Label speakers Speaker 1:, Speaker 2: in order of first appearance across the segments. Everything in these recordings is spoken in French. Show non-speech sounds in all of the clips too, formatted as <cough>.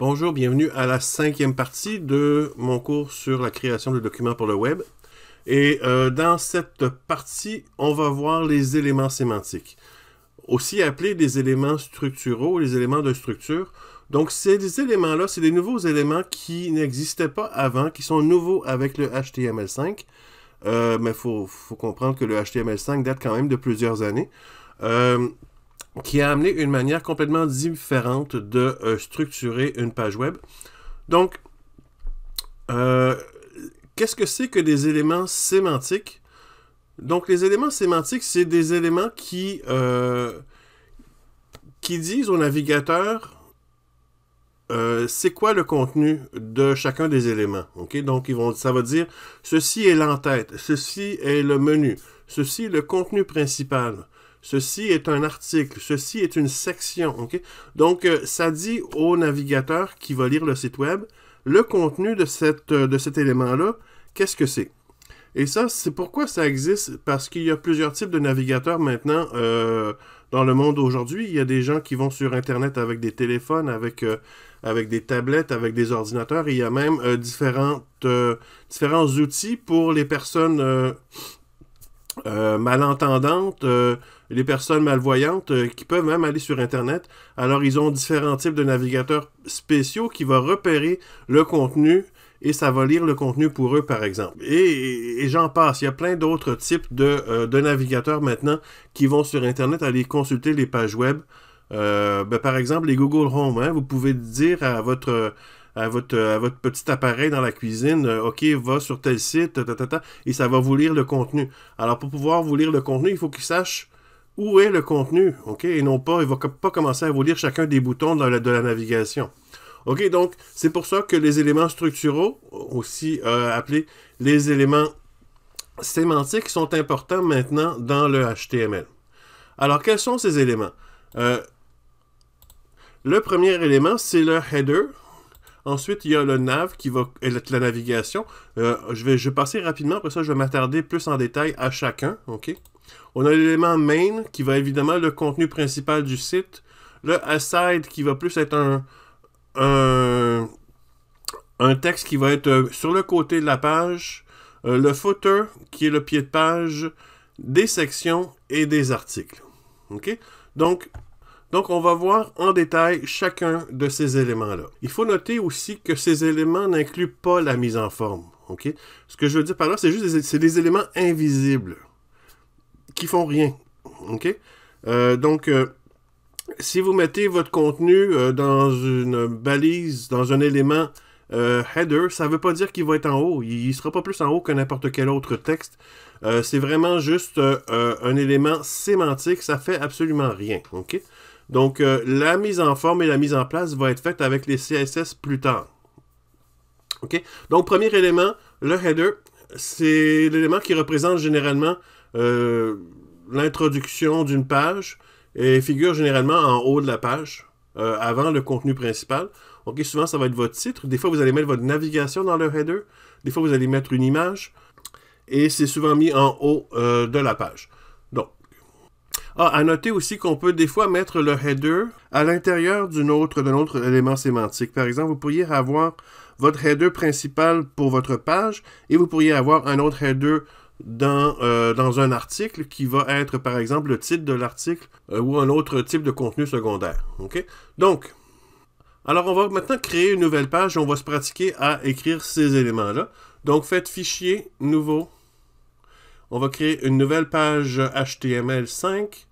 Speaker 1: Bonjour, bienvenue à la cinquième partie de mon cours sur la création de documents pour le web. Et euh, dans cette partie, on va voir les éléments sémantiques, aussi appelés des éléments structuraux, les éléments de structure. Donc ces éléments-là, c'est des nouveaux éléments qui n'existaient pas avant, qui sont nouveaux avec le HTML5. Euh, mais il faut, comprendre que le HTML5 date quand même de plusieurs années. Euh, qui a amené une manière complètement différente de euh, structurer une page web. Donc, euh, qu'est-ce que c'est que des éléments sémantiques? Donc, les éléments sémantiques, c'est des éléments qui, euh, disent au navigateur c'est quoi le contenu de chacun des éléments. Donc, ils vont, ça va dire ceci est l'entête, ceci est le menu, ceci est le contenu principal. Ceci est un article. Ceci est une section. Donc, euh, ça dit au navigateur qui va lire le site web le contenu euh, de cet élément-là. Qu'est-ce que c'est? Et ça, c'est pourquoi ça existe, parce qu'il y a plusieurs types de navigateurs maintenant euh, dans le monde aujourd'hui. Il y a des gens qui vont sur Internet avec des téléphones, avec, des tablettes, avec des ordinateurs. il y a même différents outils pour les personnes malentendantes les personnes malvoyantes euh, qui peuvent même aller sur Internet. Alors, ils ont différents types de navigateurs spéciaux qui vont repérer le contenu et ça va lire le contenu pour eux, par exemple. Et, j'en passe. Il y a plein d'autres types euh, de, navigateurs maintenant qui vont sur Internet aller consulter les pages web. Euh, ben, par exemple, les Google Home. Hein, vous pouvez dire à votre à votre, à votre petit appareil dans la cuisine, OK, va sur tel site, et ça va vous lire le contenu. Alors, pour pouvoir vous lire le contenu, il faut qu'il sache où est le contenu, OK? Et non pas, il ne va pas commencer à vous lire chacun des boutons de la, navigation. OK, donc c'est pour ça que les éléments structuraux, aussi euh, appelés les éléments sémantiques, sont importants maintenant dans le HTML. Alors, quels sont ces éléments? Euh, le premier élément, c'est le header. Ensuite, il y a le nav qui va être la navigation. Euh, je, vais, passer rapidement, après ça, je vais m'attarder plus en détail à chacun. On a l'élément main qui va évidemment le contenu principal du site. Le aside qui va plus être un, un, texte qui va être euh, sur le côté de la page. Euh, le footer qui est le pied de page, des sections et des articles. Donc, donc, on va voir en détail chacun de ces éléments-là. Il faut noter aussi que ces éléments n'incluent pas la mise en forme. Ce que je veux dire par là, c'est juste des éléments invisibles font rien. OK? Euh, donc, euh, si vous mettez votre contenu euh, dans une balise, dans un élément header, ça veut pas dire qu'il va être en haut. Il ne sera pas plus en haut que n'importe quel autre texte. c'est vraiment juste un élément sémantique. Ça fait absolument rien. OK? Donc, la mise en forme et la mise en place va être faite avec les CSS plus tard. OK? Donc, premier élément, le header, c'est l'élément qui représente généralement l'introduction d'une page et figure généralement en haut de la page, euh, avant le contenu principal. Ok, souvent ça va être votre titre. Des fois vous allez mettre votre navigation dans le header. Des fois vous allez mettre une image. Et c'est souvent mis en haut euh, de la page. Donc, ah, à noter aussi qu'on peut des fois mettre le header à l'intérieur d'un autre, autre élément sémantique. Par exemple, vous pourriez avoir votre header principal pour votre page et vous pourriez avoir un autre header dans, euh, dans un article qui va être, par exemple, le titre de l'article euh, ou un autre type de contenu secondaire. Donc, alors on va maintenant créer une nouvelle page. On va se pratiquer à écrire ces éléments-là. Donc, faites fichier, nouveau. On va créer une nouvelle page HTML5.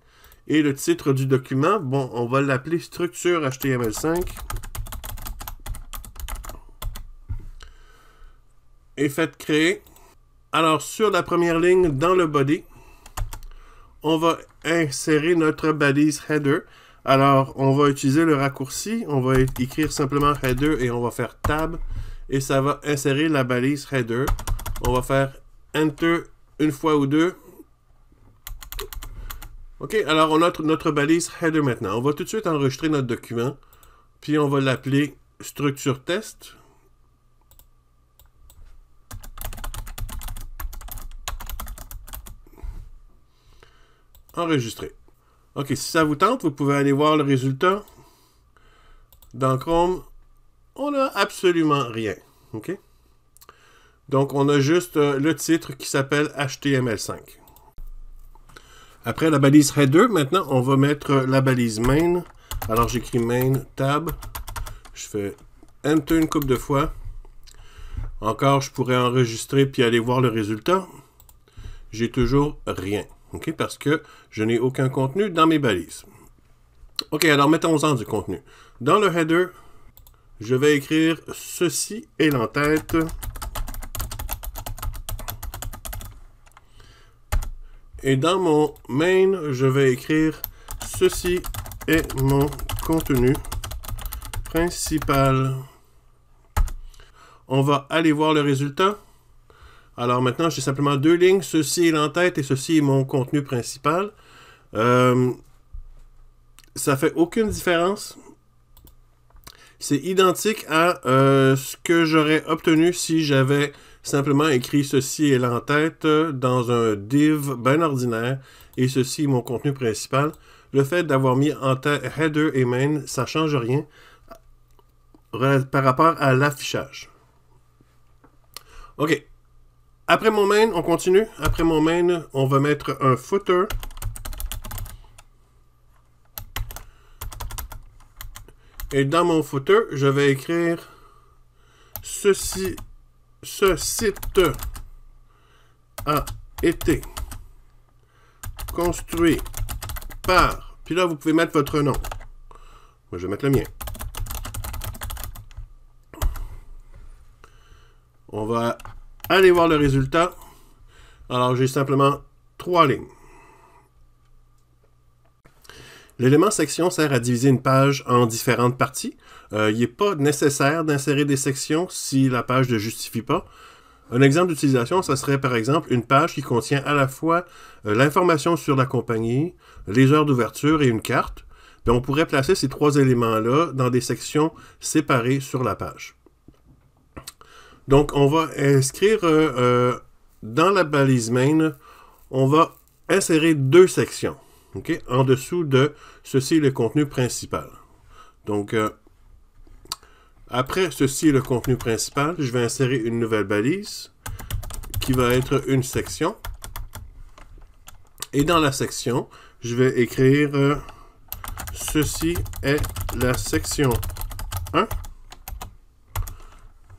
Speaker 1: Et le titre du document, bon, on va l'appeler structure HTML5. Et faites créer. Alors, sur la première ligne, dans le body, on va insérer notre balise header. Alors, on va utiliser le raccourci. On va écrire simplement header et on va faire tab. Et ça va insérer la balise header. On va faire enter une fois ou deux. OK, alors on a notre balise header maintenant. On va tout de suite enregistrer notre document. Puis on va l'appeler structure test. Enregistrer. OK, si ça vous tente, vous pouvez aller voir le résultat dans Chrome. on n'a absolument rien. OK? Donc, on a juste euh, le titre qui s'appelle HTML5. Après la balise header, maintenant, on va mettre la balise main. Alors, j'écris main, tab. Je fais enter une coupe de fois. Encore, je pourrais enregistrer puis aller voir le résultat. J'ai toujours rien. Parce que je n'ai aucun contenu dans mes balises. OK, alors mettons-en du contenu. Dans le header, je vais écrire ceci est l'entête. Et dans mon main, je vais écrire ceci est mon contenu principal. On va aller voir le résultat. Alors maintenant, j'ai simplement deux lignes. Ceci est l'entête et ceci est mon contenu principal. Euh, ça fait aucune différence. C'est identique à euh, ce que j'aurais obtenu si j'avais simplement écrit ceci est l'entête dans un div bien ordinaire et ceci est mon contenu principal. Le fait d'avoir mis en tête header et main, ça ne change rien par rapport à l'affichage. OK. Après mon main, on continue. Après mon main, on va mettre un footer. Et dans mon footer, je vais écrire ceci, ce site a été construit par. Puis là, vous pouvez mettre votre nom. Moi, je vais mettre le mien. On va aller voir le résultat. Alors, j'ai simplement trois lignes. L'élément section sert à diviser une page en différentes parties. Euh, il n'est pas nécessaire d'insérer des sections si la page ne justifie pas. Un exemple d'utilisation, ça serait par exemple une page qui contient à la fois euh, l'information sur la compagnie, les heures d'ouverture et une carte. on pourrait placer ces trois éléments-là dans des sections séparées sur la page. Donc, on va inscrire euh, dans la balise main, on va insérer deux sections en dessous de ceci le contenu principal. Donc, euh, après ceci le contenu principal, je vais insérer une nouvelle balise qui va être une section. Et dans la section, je vais écrire euh, ceci est la section 1.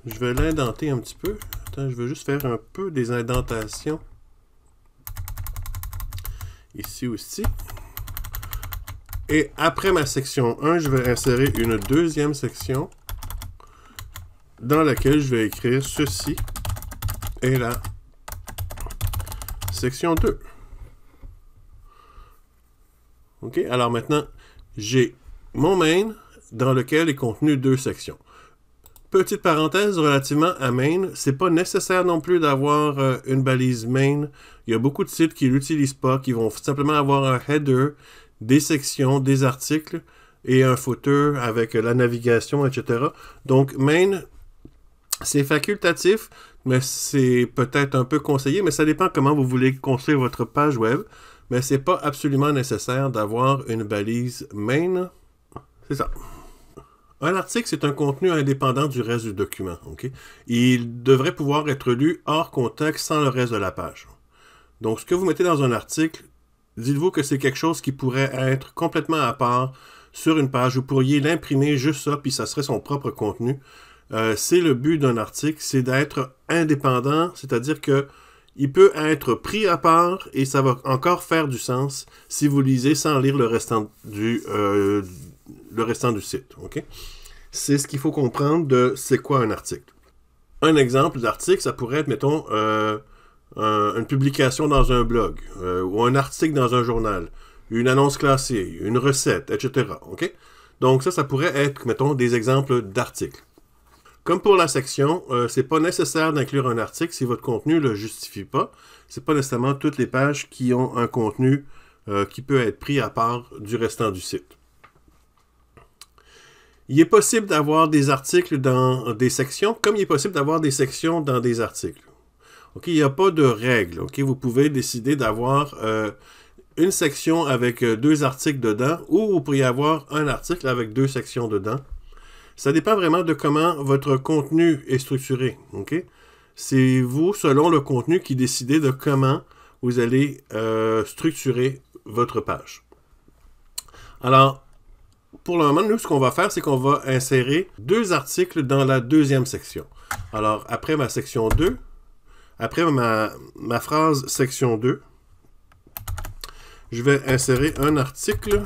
Speaker 1: Je vais l'indenter un petit peu. Attends, je veux juste faire un peu des indentations ici aussi. Et après ma section 1, je vais insérer une deuxième section dans laquelle je vais écrire ceci est la section 2. OK? Alors maintenant, j'ai mon main dans lequel est contenu deux sections. Petite parenthèse relativement à main, c'est pas nécessaire non plus d'avoir euh, une balise main. Il y a beaucoup de sites qui l'utilisent pas, qui vont simplement avoir un header, des sections, des articles et un footer avec la navigation, etc. Donc main, c'est facultatif, mais c'est peut-être un peu conseillé, mais ça dépend comment vous voulez construire votre page web. Mais c'est pas absolument nécessaire d'avoir une balise main. C'est ça. Un article, c'est un contenu indépendant du reste du document. Il devrait pouvoir être lu hors contexte sans le reste de la page. Donc, ce que vous mettez dans un article, dites-vous que c'est quelque chose qui pourrait être complètement à part sur une page. Vous pourriez l'imprimer juste ça, puis ça serait son propre contenu. Euh, c'est le but d'un article, c'est d'être indépendant, c'est-à-dire que il peut être pris à part et ça va encore faire du sens si vous lisez sans lire le restant du, euh, le restant du site. C'est ce qu'il faut comprendre de c'est quoi un article. Un exemple d'article, ça pourrait être, mettons, euh, une publication dans un blog, euh, ou un article dans un journal, une annonce classée, une recette, etc. Donc ça, ça pourrait être, mettons, des exemples d'articles. Comme pour la section, euh, c'est pas nécessaire d'inclure un article si votre contenu ne le justifie pas. C'est pas nécessairement toutes les pages qui ont un contenu qui peut être pris à part du restant du site. Il est possible d'avoir des articles dans des sections, comme il est possible d'avoir des sections dans des articles. Ok, il n'y a pas de règle. Ok, vous pouvez décider d'avoir euh, une section avec euh, deux articles dedans, ou vous pourriez avoir un article avec deux sections dedans. Ça dépend vraiment de comment votre contenu est structuré. OK? C'est vous, selon le contenu, qui décidez de comment vous allez euh, structurer votre page. Alors, pour le moment, nous, ce qu'on va faire, c'est qu'on va insérer deux articles dans la deuxième section. Alors, après ma section 2, après ma, ma phrase section 2, je vais insérer un article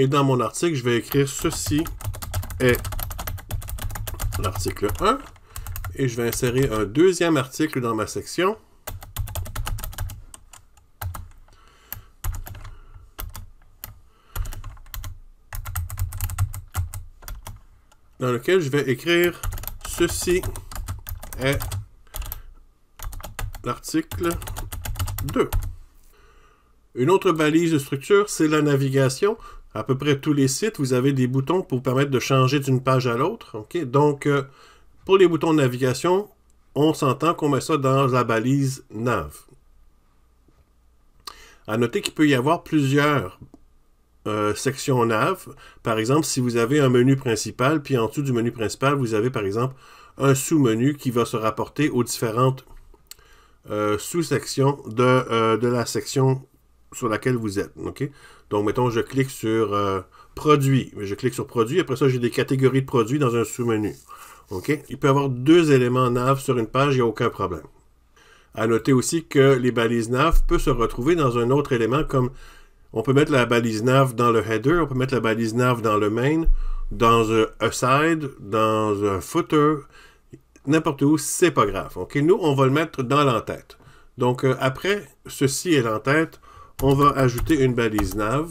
Speaker 1: Et dans mon article, je vais écrire ceci est l'article 1. Et je vais insérer un deuxième article dans ma section. Dans lequel je vais écrire ceci est l'article 2. Une autre balise de structure, c'est la navigation à peu près tous les sites, vous avez des boutons pour permettre de changer d'une page à l'autre. Donc, euh, pour les boutons de navigation, on s'entend qu'on met ça dans la balise nav. À noter qu'il peut y avoir plusieurs euh, sections nav. Par exemple, si vous avez un menu principal, puis en dessous du menu principal, vous avez par exemple un sous-menu qui va se rapporter aux différentes euh, sous-sections de, de, la section sur laquelle vous êtes. Donc, mettons, je clique sur euh, Produits. Je clique sur Produits. Après ça, j'ai des catégories de produits dans un sous-menu. Il peut y avoir deux éléments nav sur une page, il n'y a aucun problème. À noter aussi que les balises nav peuvent se retrouver dans un autre élément comme on peut mettre la balise nav dans le header, on peut mettre la balise nav dans le main, dans un aside, dans un footer, n'importe où, c'est pas grave. OK? Nous, on va le mettre dans l'entête. Donc, euh, après, ceci est l'entête, on va ajouter une balise nav.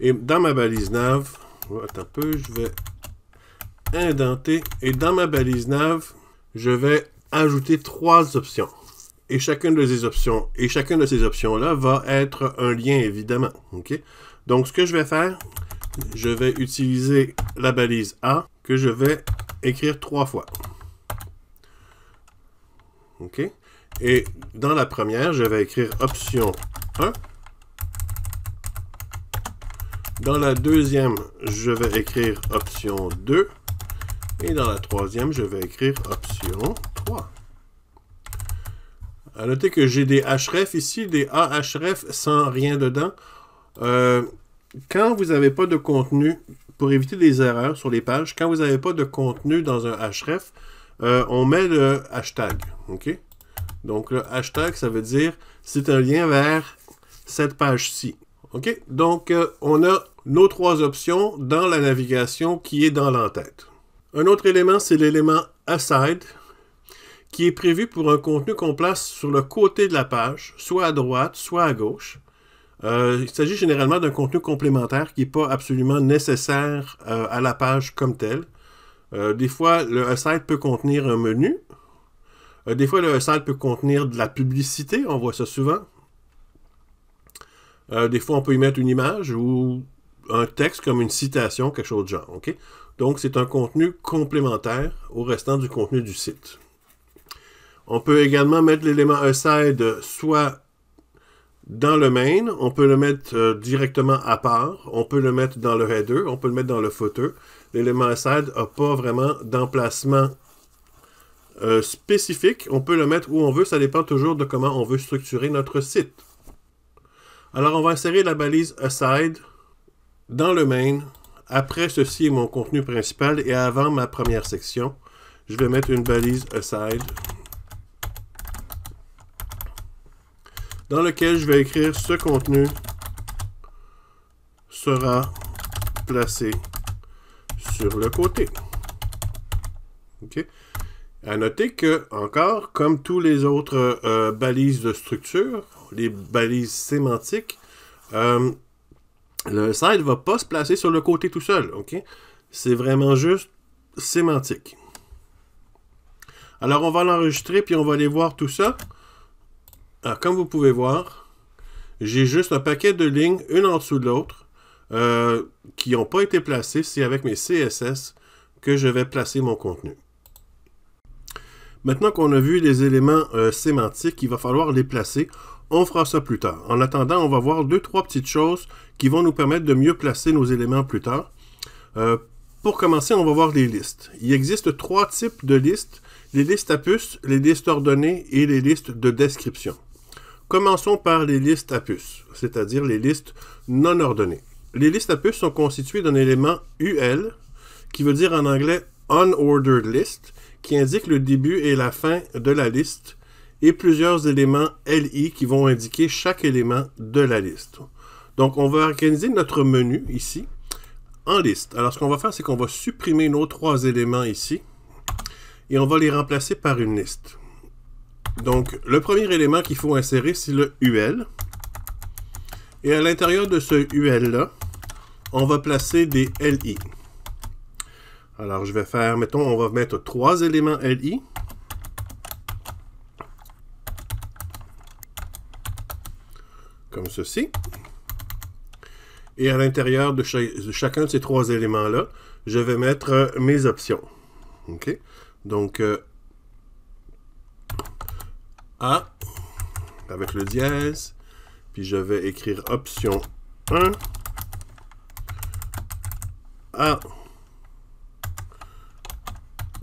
Speaker 1: Et dans ma balise nav, attends un peu, je vais indenter. Et dans ma balise nav, je vais ajouter trois options. Et chacune de ces options, et chacune de ces options-là va être un lien, évidemment. Donc, ce que je vais faire, je vais utiliser la balise A que je vais écrire trois fois. OK? Et dans la première, je vais écrire option 1. Dans la deuxième, je vais écrire option 2. Et dans la troisième, je vais écrire option 3. À noter que j'ai des href ici, des ahref sans rien dedans. Euh, quand vous n'avez pas de contenu, pour éviter des erreurs sur les pages, quand vous n'avez pas de contenu dans un href, euh, on met le hashtag. Donc, le hashtag, ça veut dire c'est un lien vers cette page-ci. OK? Donc, euh, on a nos trois options dans la navigation qui est dans l'entête. Un autre élément, c'est l'élément aside, qui est prévu pour un contenu qu'on place sur le côté de la page, soit à droite, soit à gauche. Euh, il s'agit généralement d'un contenu complémentaire qui n'est pas absolument nécessaire euh, à la page comme telle. des fois, le aside peut contenir un menu, euh, des fois, le site peut contenir de la publicité, on voit ça souvent. Euh, des fois, on peut y mettre une image ou un texte comme une citation, quelque chose de genre. Donc, c'est un contenu complémentaire au restant du contenu du site. On peut également mettre l'élément aside soit dans le main, on peut le mettre euh, directement à part, on peut le mettre dans le header, on peut le mettre dans le footer. L'élément aside n'a pas vraiment d'emplacement euh, spécifique. On peut le mettre où on veut, ça dépend toujours de comment on veut structurer notre site. Alors, on va insérer la balise aside dans le main. Après, ceci est mon contenu principal et avant ma première section, je vais mettre une balise aside dans lequel je vais écrire ce contenu sera placé sur le côté. OK? À noter que, encore, comme tous les autres euh, balises de structure, les balises sémantiques, euh, le site ne va pas se placer sur le côté tout seul. ok? C'est vraiment juste sémantique. Alors, on va l'enregistrer, puis on va aller voir tout ça. Alors, comme vous pouvez voir, j'ai juste un paquet de lignes, une en dessous de l'autre, euh, qui n'ont pas été placées. C'est avec mes CSS que je vais placer mon contenu. Maintenant qu'on a vu les éléments euh, sémantiques, il va falloir les placer. On fera ça plus tard. En attendant, on va voir deux, trois petites choses qui vont nous permettre de mieux placer nos éléments plus tard. Euh, pour commencer, on va voir les listes. Il existe trois types de listes. Les listes à puces, les listes ordonnées et les listes de description. Commençons par les listes à puces, c'est-à-dire les listes non ordonnées. Les listes à puces sont constituées d'un élément UL, qui veut dire en anglais Unordered List, qui indique le début et la fin de la liste, et plusieurs éléments LI qui vont indiquer chaque élément de la liste. Donc, on va organiser notre menu ici en liste. Alors, ce qu'on va faire, c'est qu'on va supprimer nos trois éléments ici et on va les remplacer par une liste. Donc, le premier élément qu'il faut insérer, c'est le UL. Et à l'intérieur de ce UL-là, on va placer des LI. Alors, je vais faire, mettons, on va mettre trois éléments LI. Comme ceci. Et à l'intérieur de, chacun de ces trois éléments-là, je vais mettre mes options. OK? Donc, euh, A avec le dièse. Puis je vais écrire option 1. A.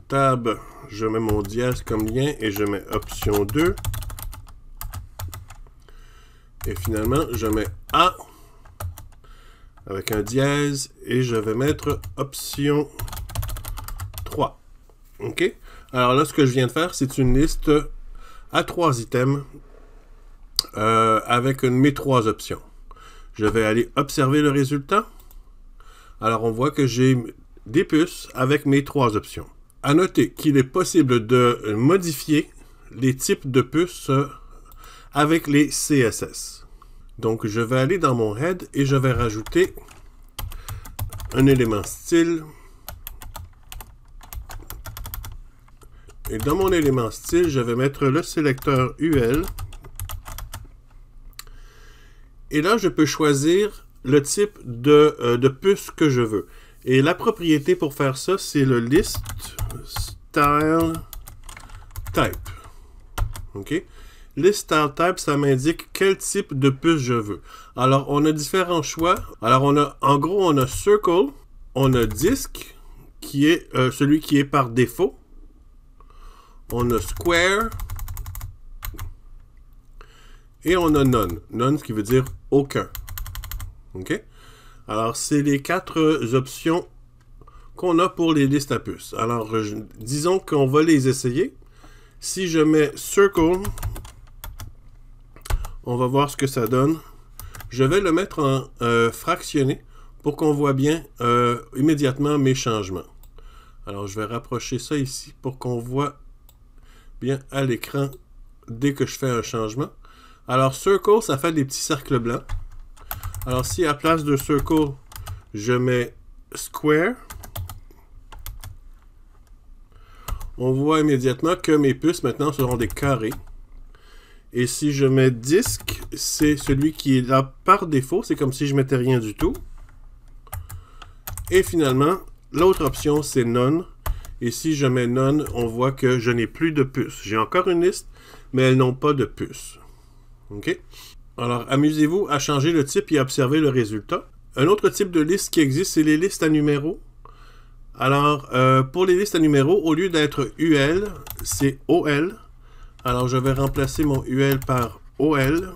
Speaker 1: Tab, je mets mon dièse comme lien et je mets option 2. Et finalement, je mets A avec un dièse et je vais mettre option 3. OK? Alors là, ce que je viens de faire, c'est une liste à trois items euh, avec mes trois options. Je vais aller observer le résultat. Alors on voit que j'ai des puces avec mes trois options. À noter qu'il est possible de modifier les types de puces avec les CSS. Donc je vais aller dans mon head et je vais rajouter un élément style. Et dans mon élément style, je vais mettre le sélecteur UL. Et là, je peux choisir le type de, euh, de puce que je veux. Et la propriété pour faire ça, c'est le list style type. OK? List style type, ça m'indique quel type de puce je veux. Alors, on a différents choix. Alors, on a, en gros, on a circle, on a disk, qui est euh, celui qui est par défaut. On a square. Et on a none. None, ce qui veut dire aucun. OK? Alors, c'est les quatre options qu'on a pour les listes à puces. Alors, disons qu'on va les essayer. Si je mets circle, on va voir ce que ça donne. Je vais le mettre en euh, fractionné pour qu'on voit bien euh, immédiatement mes changements. Alors, je vais rapprocher ça ici pour qu'on voit bien à l'écran dès que je fais un changement. Alors, circle, ça fait des petits cercles blancs. Alors, si à place de circle, je mets square, on voit immédiatement que mes puces maintenant seront des carrés. Et si je mets disque, c'est celui qui est là par défaut. C'est comme si je mettais rien du tout. Et finalement, l'autre option, c'est none. Et si je mets none, on voit que je n'ai plus de puces. J'ai encore une liste, mais elles n'ont pas de puces. OK? Alors, amusez-vous à changer le type et à observer le résultat. Un autre type de liste qui existe, c'est les listes à numéros. Alors, euh, pour les listes à numéros, au lieu d'être UL, c'est OL. Alors, je vais remplacer mon UL par OL.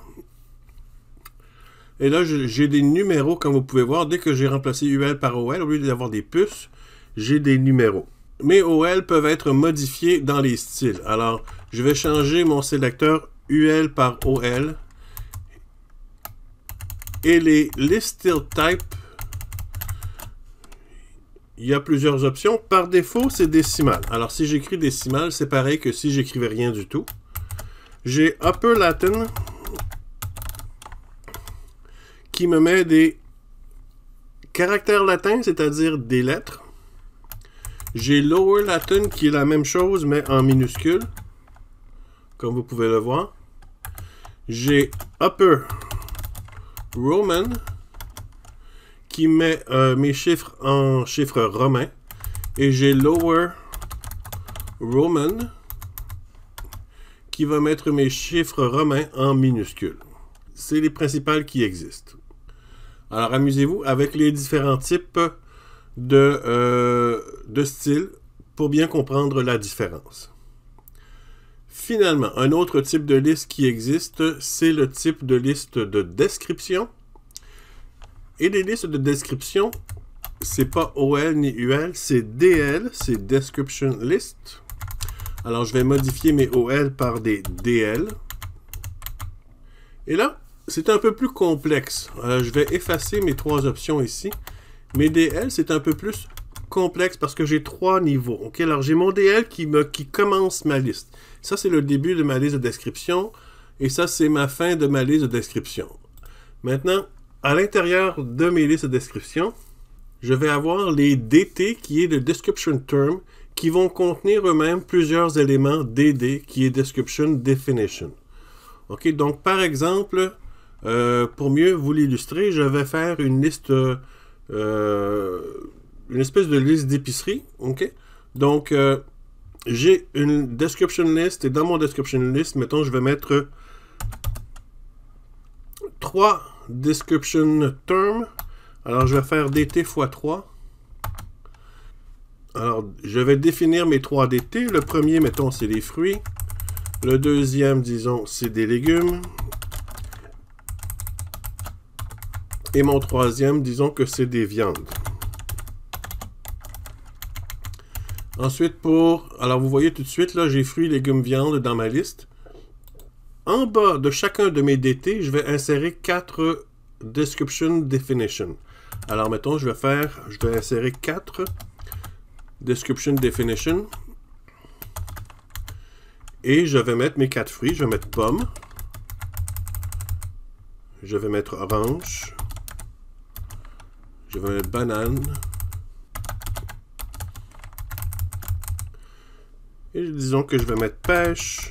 Speaker 1: Et là, j'ai des numéros, comme vous pouvez voir. Dès que j'ai remplacé UL par OL, au lieu d'avoir des puces, j'ai des numéros. Mais OL peuvent être modifiés dans les styles. Alors, je vais changer mon sélecteur UL par OL. Et les list style type, il y a plusieurs options. Par défaut, c'est décimal. Alors, si j'écris décimal, c'est pareil que si j'écrivais rien du tout. J'ai Upper Latin qui me met des caractères latins, c'est-à-dire des lettres. J'ai Lower Latin qui est la même chose, mais en minuscule, comme vous pouvez le voir. J'ai Upper Roman qui met euh, mes chiffres en chiffres romains. Et j'ai Lower Roman qui va mettre mes chiffres romains en minuscules. C'est les principales qui existent. Alors amusez-vous avec les différents types de, euh, de styles pour bien comprendre la différence. Finalement, un autre type de liste qui existe, c'est le type de liste de description. Et les listes de description, c'est pas OL ni UL, c'est DL, c'est Description List. Alors, je vais modifier mes OL par des DL. Et là, c'est un peu plus complexe. je vais effacer mes trois options ici. Mes DL, c'est un peu plus complexe parce que j'ai trois niveaux. Ok, alors j'ai mon DL qui, me, qui commence ma liste. Ça, c'est le début de ma liste de description. Et ça, c'est ma fin de ma liste de description. Maintenant, à l'intérieur de mes listes de description, je vais avoir les DT qui est le Description Term qui vont contenir eux-mêmes plusieurs éléments DD qui est Description Definition. Ok, donc par exemple, euh, pour mieux vous l'illustrer, je vais faire une liste, euh, une espèce de liste d'épicerie. Ok, donc euh, j'ai une description list et dans mon description list, mettons, je vais mettre trois description terms alors, je vais faire dt x 3. Alors, je vais définir mes trois dt. Le premier, mettons, c'est les fruits. Le deuxième, disons, c'est des légumes. Et mon troisième, disons que c'est des viandes. Ensuite, pour... Alors, vous voyez tout de suite, là, j'ai fruits, légumes, viandes dans ma liste. En bas de chacun de mes dt, je vais insérer quatre description definition. Alors, mettons, je vais faire, je vais insérer 4 description definition. Et je vais mettre mes quatre fruits. Je vais mettre pomme. Je vais mettre orange. Je vais mettre banane. Et disons que je vais mettre pêche.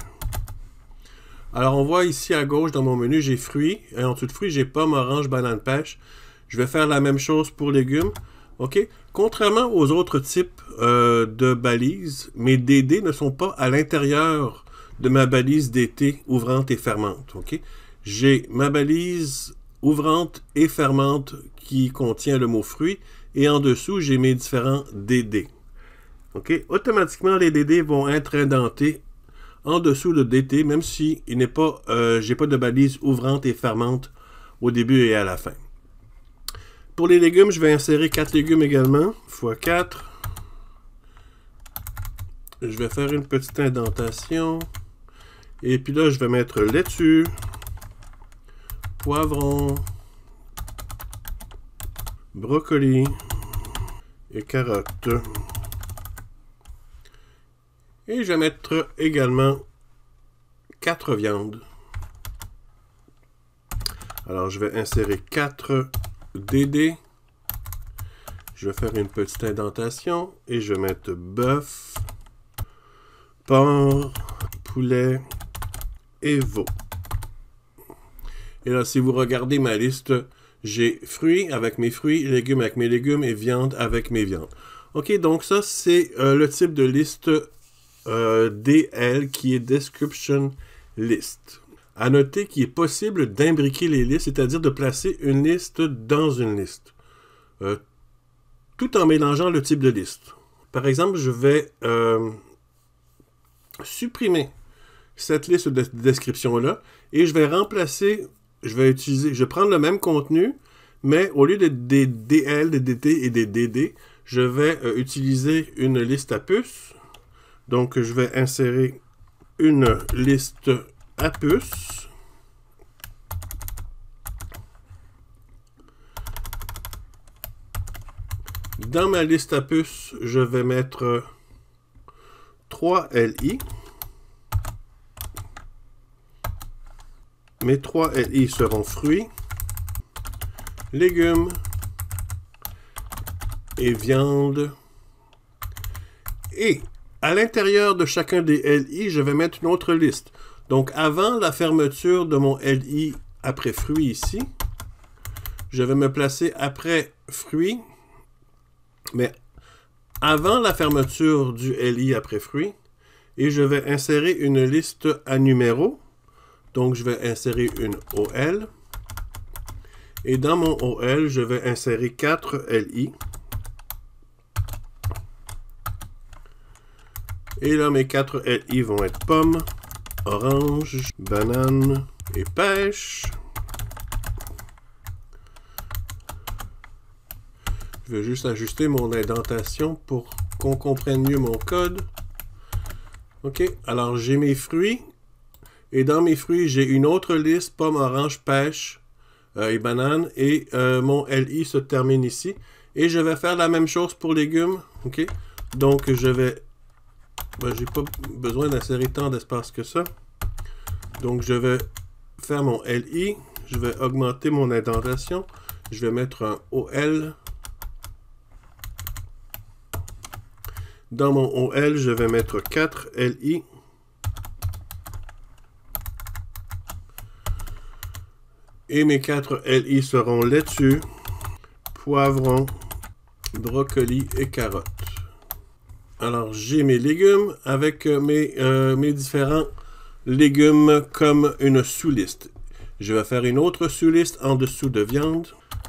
Speaker 1: Alors, on voit ici à gauche dans mon menu, j'ai fruits. Et en dessous de fruits, j'ai pomme, orange, banane, pêche. Je vais faire la même chose pour légumes. OK? Contrairement aux autres types euh, de balises, mes DD ne sont pas à l'intérieur de ma balise DT ouvrante et fermante. OK? J'ai ma balise ouvrante et fermante qui contient le mot fruit et en dessous, j'ai mes différents DD. OK? Automatiquement, les DD vont être indentés en dessous de DT, même si il n'est pas, euh, j'ai pas de balise ouvrante et fermante au début et à la fin. Pour les légumes, je vais insérer 4 légumes également, x 4. Je vais faire une petite indentation. Et puis là, je vais mettre laitue, poivron, brocoli et carottes. Et je vais mettre également 4 viandes. Alors, je vais insérer 4 DD. Je vais faire une petite indentation et je vais mettre bœuf, porc, poulet et veau. Et là, si vous regardez ma liste, j'ai fruits avec mes fruits, légumes avec mes légumes et viande avec mes viandes. Ok, donc ça, c'est euh, le type de liste euh, DL qui est Description List. À noter qu'il est possible d'imbriquer les listes, c'est-à-dire de placer une liste dans une liste, euh, tout en mélangeant le type de liste. Par exemple, je vais supprimer cette liste de description-là et je vais remplacer, je vais utiliser, je vais prendre le même contenu, mais au lieu des DL, des DT et des DD, je vais euh, utiliser une liste à puces. Donc, je vais insérer une liste à puce. Dans ma liste à puces, je vais mettre 3 Mes 3 LI seront fruits, légumes et viande. Et à l'intérieur de chacun des LI, je vais mettre une autre liste. Donc, avant la fermeture de mon LI après fruits ici, je vais me placer après fruits, mais avant la fermeture du LI après fruits, et je vais insérer une liste à numéros. Donc, je vais insérer une OL. Et dans mon OL, je vais insérer 4 LI. Et là, mes 4 LI vont être pomme, orange, banane et pêche. Je vais juste ajuster mon indentation pour qu'on comprenne mieux mon code. OK, alors j'ai mes fruits. Et dans mes fruits, j'ai une autre liste, pomme, orange, pêche euh, et banane. Et euh, mon LI se termine ici. Et je vais faire la même chose pour légumes. OK, donc je vais... Ben, j'ai pas besoin d'insérer tant d'espace que ça. Donc je vais faire mon LI. Je vais augmenter mon indentation. Je vais mettre un OL Dans mon OL, je vais mettre 4 LI. Et mes 4 LI seront laitue, poivron, brocoli et carottes. Alors, j'ai mes légumes avec mes, euh, mes différents légumes comme une sous-liste. Je vais faire une autre sous-liste en dessous de viande.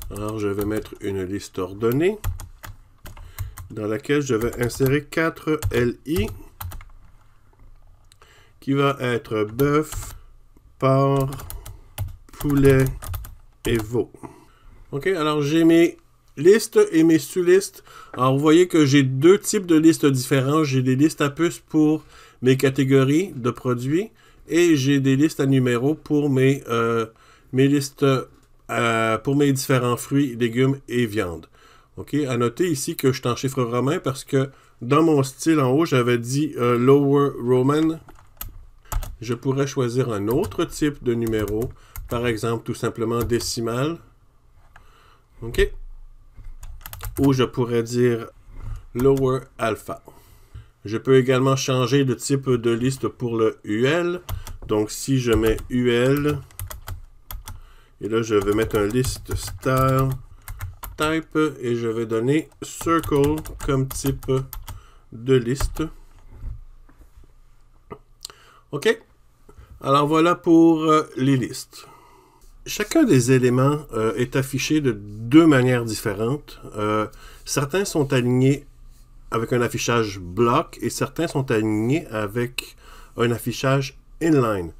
Speaker 1: Alors, je vais mettre une liste ordonnée dans laquelle je vais insérer 4 LI qui va être bœuf, porc, poulet et veau. Ok, alors j'ai mes listes et mes sous-listes. Alors vous voyez que j'ai deux types de listes différents. J'ai des listes à puces pour mes catégories de produits et j'ai des listes à numéros pour mes, euh, mes listes euh, pour mes différents fruits, légumes et viandes. OK, à noter ici que je suis en chiffre romain parce que dans mon style en haut, j'avais dit euh, Lower Roman. Je pourrais choisir un autre type de numéro, par exemple tout simplement décimal. OK. Ou je pourrais dire Lower Alpha. Je peux également changer de type de liste pour le UL. Donc si je mets UL, et là je vais mettre un liste style type et je vais donner circle comme type de liste. OK. Alors voilà pour euh, les listes. Chacun des éléments euh, est affiché de deux manières différentes. Euh, certains sont alignés avec un affichage bloc et certains sont alignés avec un affichage inline.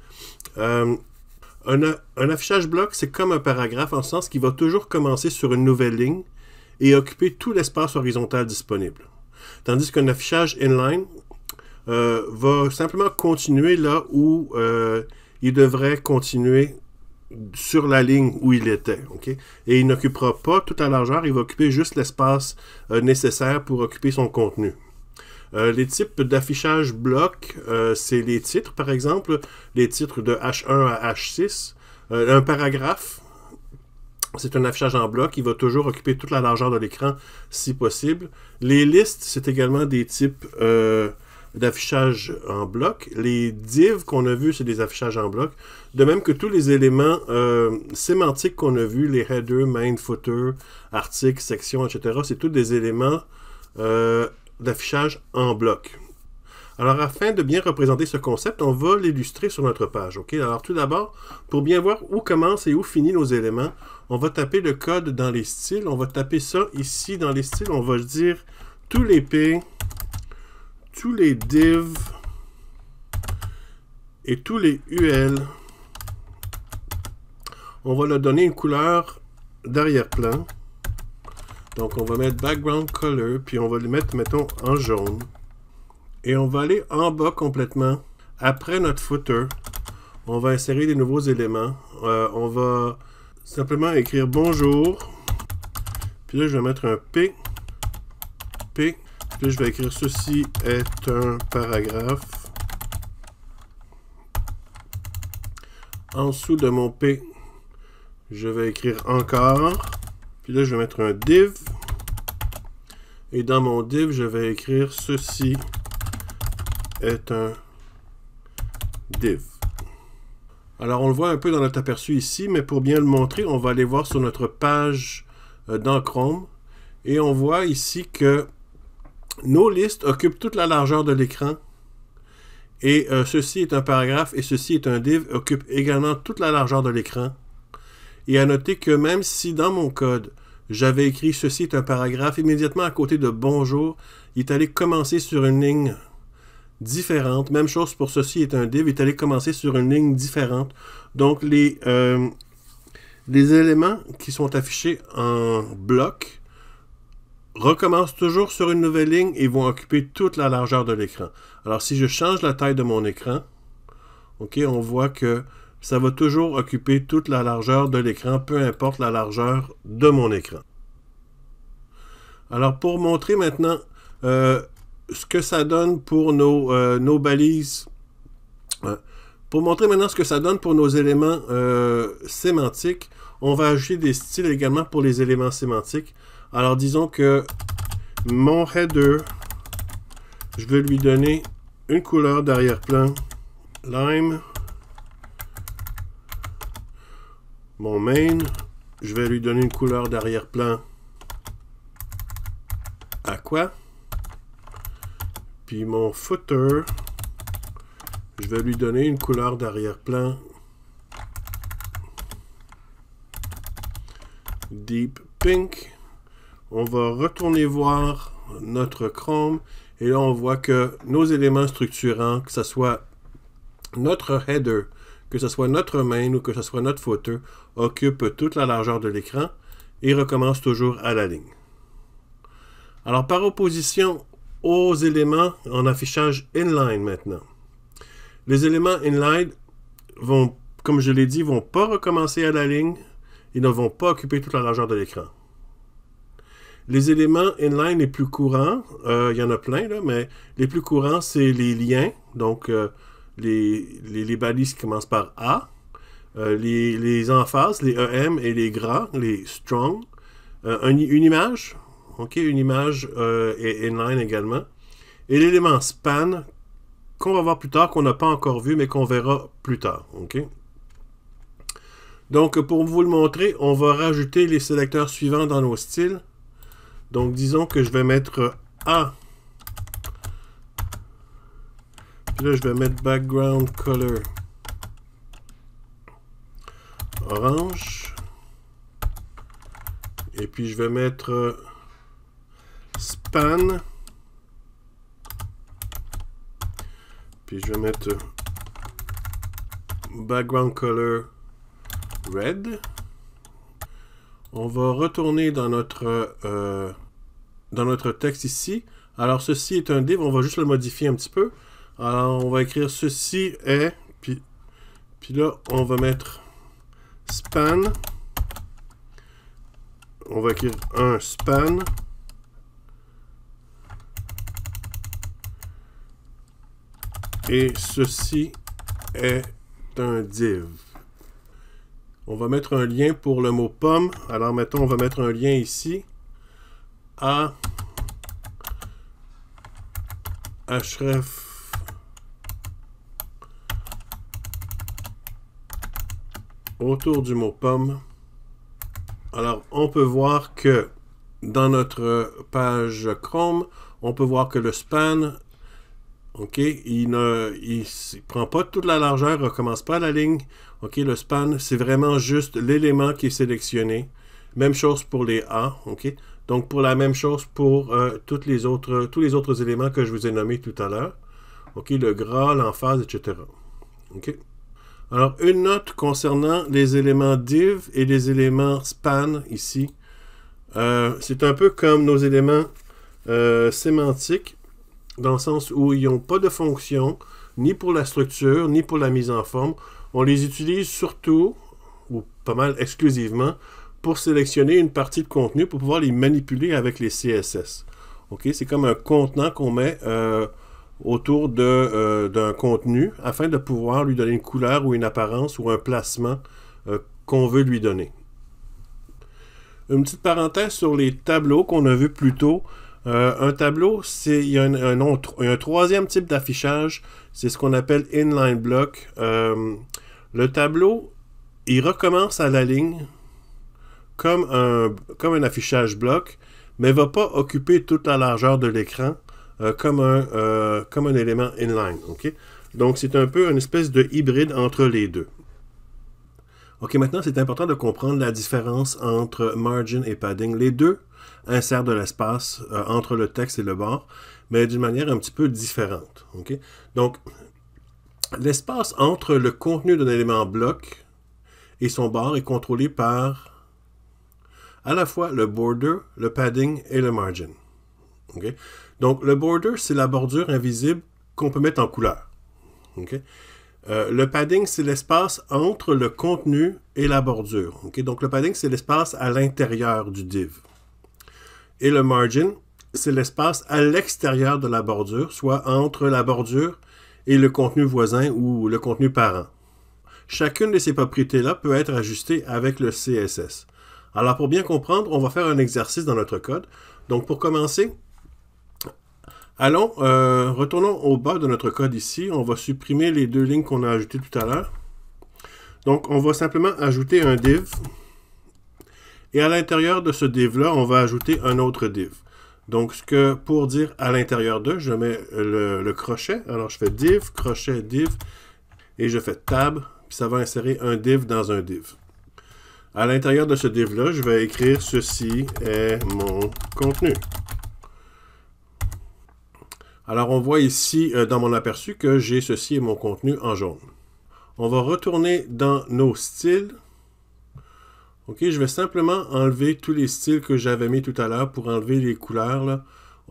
Speaker 1: Un, affichage bloc, c'est comme un paragraphe en sens qu'il va toujours commencer sur une nouvelle ligne et occuper tout l'espace horizontal disponible. Tandis qu'un affichage inline euh, va simplement continuer là où euh, il devrait continuer sur la ligne où il était. Et il n'occupera pas toute la largeur, il va occuper juste l'espace euh, nécessaire pour occuper son contenu. Euh, les types d'affichage bloc, euh, c'est les titres, par exemple, les titres de H1 à H6. Euh, un paragraphe, c'est un affichage en bloc. Il va toujours occuper toute la largeur de l'écran si possible. Les listes, c'est également des types d'affichage en bloc. Les divs qu'on a vus, c'est des affichages en bloc. De même que tous les éléments sémantiques qu'on a vus, les headers, main, footer, articles, sections, etc., c'est tous des éléments d'affichage en bloc. Alors, afin de bien représenter ce concept, on va l'illustrer sur notre page. Alors, tout d'abord, pour bien voir où commence et où finit nos éléments, on va taper le code dans les styles. On va taper ça ici dans les styles. On va dire tous les tous les divs et tous les UL. On va leur donner une couleur d'arrière-plan. Donc, on va mettre background color, puis on va le mettre, mettons, en jaune. Et on va aller en bas complètement. Après notre footer, on va insérer des nouveaux éléments. Euh, on va simplement écrire bonjour. Puis là, je vais mettre un P. P. Puis je vais écrire ceci est un paragraphe. En dessous de mon P, je vais écrire encore. Puis là, je vais mettre un div. Et dans mon div, je vais écrire ceci est un div. Alors, on le voit un peu dans notre aperçu ici, mais pour bien le montrer, on va aller voir sur notre page euh, dans Chrome. Et on voit ici que nos listes occupent toute la largeur de l'écran. Et euh, ceci est un paragraphe et ceci est un div, occupe également toute la largeur de l'écran. Et à noter que même si dans mon code, j'avais écrit ceci est un paragraphe, immédiatement à côté de bonjour, il est allé commencer sur une ligne différente. Même chose pour ceci est un div, il est allé commencer sur une ligne différente. Donc les, euh, les éléments qui sont affichés en bloc recommencent toujours sur une nouvelle ligne et vont occuper toute la largeur de l'écran. Alors si je change la taille de mon écran, on voit que ça va toujours occuper toute la largeur de l'écran, peu importe la largeur de mon écran. Alors pour montrer maintenant euh, ce que ça donne pour nos, euh, balises, euh, pour montrer maintenant ce que ça donne pour nos éléments sémantiques, on va ajouter des styles également pour les éléments sémantiques. Alors disons que mon header, je vais lui donner une couleur d'arrière-plan, lime. Mon main, je vais lui donner une couleur d'arrière-plan aqua. Puis mon footer, je vais lui donner une couleur d'arrière-plan deep pink. On va retourner voir notre Chrome et là on voit que nos éléments structurants, que ce soit notre header, que ce soit notre main ou que ce soit notre footer, occupent toute la largeur de l'écran et recommencent toujours à la ligne. Alors par opposition aux éléments en affichage inline maintenant. Les éléments inline vont, comme je l'ai dit, vont pas recommencer à la ligne, ils ne vont pas occuper toute la largeur de l'écran. Les éléments inline les plus courants, euh, il y en a plein, là, mais les plus courants, c'est les liens, donc euh, les, balises qui commencent par A, euh, les, les emphases, les EM et les gras, les strong, une image, ok, une image est inline également, et l'élément span, qu'on va voir plus tard, qu'on n'a pas encore vu, mais qu'on verra plus tard, ok. Donc, pour vous le montrer, on va rajouter les sélecteurs suivants dans nos styles. Donc, disons que je vais mettre A. Puis là, je vais mettre background color orange. Et puis, je vais mettre span. Puis, je vais mettre background color red. On va retourner dans notre, euh, dans notre texte ici. Alors, ceci est un div, on va juste le modifier un petit peu. Alors, on va écrire ceci est, puis, puis là, on va mettre span. On va écrire un span. Et ceci est un div. On va mettre un lien pour le mot pomme. Alors, mettons, on va mettre un lien ici. À href autour du mot pomme. Alors, on peut voir que dans notre page Chrome, on peut voir que le span OK? Il ne il, prend pas toute la largeur, il recommence pas la ligne. OK? Le span, c'est vraiment juste l'élément qui est sélectionné. Même chose pour les A. OK? Donc, pour la même chose pour euh, les autres, tous les autres éléments que je vous ai nommés tout à l'heure. OK? Le gras, l'emphase, etc. OK? Alors, une note concernant les éléments div et les éléments span ici. Euh, c'est un peu comme nos éléments euh, sémantiques dans le sens où ils n'ont pas de fonction, ni pour la structure, ni pour la mise en forme. On les utilise surtout, ou pas mal exclusivement, pour sélectionner une partie de contenu pour pouvoir les manipuler avec les CSS. C'est comme un contenant qu'on met euh, autour euh, d'un contenu afin de pouvoir lui donner une couleur ou une apparence ou un placement euh, qu'on veut lui donner. Une petite parenthèse sur les tableaux qu'on a vus plus tôt. Un tableau, il y a un, un troisième type d'affichage, c'est ce qu'on appelle inline block. Le tableau, il recommence à la ligne comme un, comme un affichage bloc, mais ne va pas occuper toute la largeur de l'écran euh, comme, un, comme un élément inline. Donc, c'est un peu une espèce de hybride entre les deux. OK, maintenant, c'est important de comprendre la différence entre margin et padding. Les deux insèrent de l'espace euh, entre le texte et le bord, mais d'une manière un petit peu différente. Donc, l'espace entre le contenu d'un élément bloc et son bord est contrôlé par à la fois le border, le padding et le margin. Donc, le border, c'est la bordure invisible qu'on peut mettre en couleur. Euh, le padding, c'est l'espace entre le contenu et la bordure. Donc, le padding, c'est l'espace à l'intérieur du div. Et le margin, c'est l'espace à l'extérieur de la bordure, soit entre la bordure et le contenu voisin ou le contenu parent. Chacune de ces propriétés-là peut être ajustée avec le CSS. Alors, pour bien comprendre, on va faire un exercice dans notre code. Donc, pour commencer, Allons, euh, retournons au bas de notre code ici. On va supprimer les deux lignes qu'on a ajoutées tout à l'heure. Donc, on va simplement ajouter un div. Et à l'intérieur de ce div-là, on va ajouter un autre div. Donc, ce que pour dire à l'intérieur de, je mets le, crochet. Alors, je fais div, crochet, div, et je fais tab, puis ça va insérer un div dans un div. À l'intérieur de ce div-là, je vais écrire ceci est mon contenu. Alors on voit ici euh, dans mon aperçu que j'ai ceci et mon contenu en jaune. On va retourner dans nos styles. Ok, je vais simplement enlever tous les styles que j'avais mis tout à l'heure pour enlever les couleurs,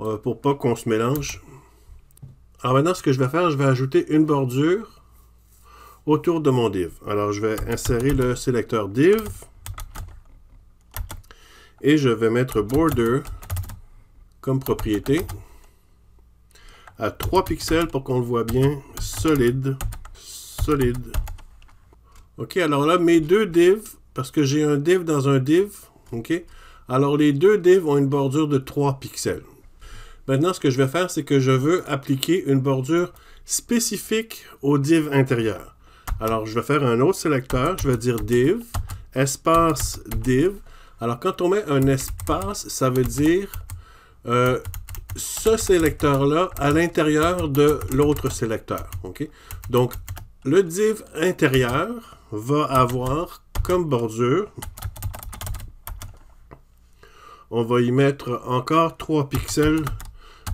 Speaker 1: euh, pour pas qu'on se mélange. Alors maintenant, ce que je vais faire, je vais ajouter une bordure autour de mon div. Alors je vais insérer le sélecteur div et je vais mettre border comme propriété à 3 pixels pour qu'on le voit bien. Solide. Solide. OK, alors là, mes deux divs, parce que j'ai un div dans un div, OK? Alors, les deux divs ont une bordure de 3 pixels. Maintenant, ce que je vais faire, c'est que je veux appliquer une bordure spécifique au div intérieur. Alors, je vais faire un autre sélecteur. Je vais dire div, espace div. Alors, quand on met un espace, ça veut dire euh, ce sélecteur-là à l'intérieur de l'autre sélecteur. Donc, le div intérieur va avoir comme bordure, on va y mettre encore 3 pixels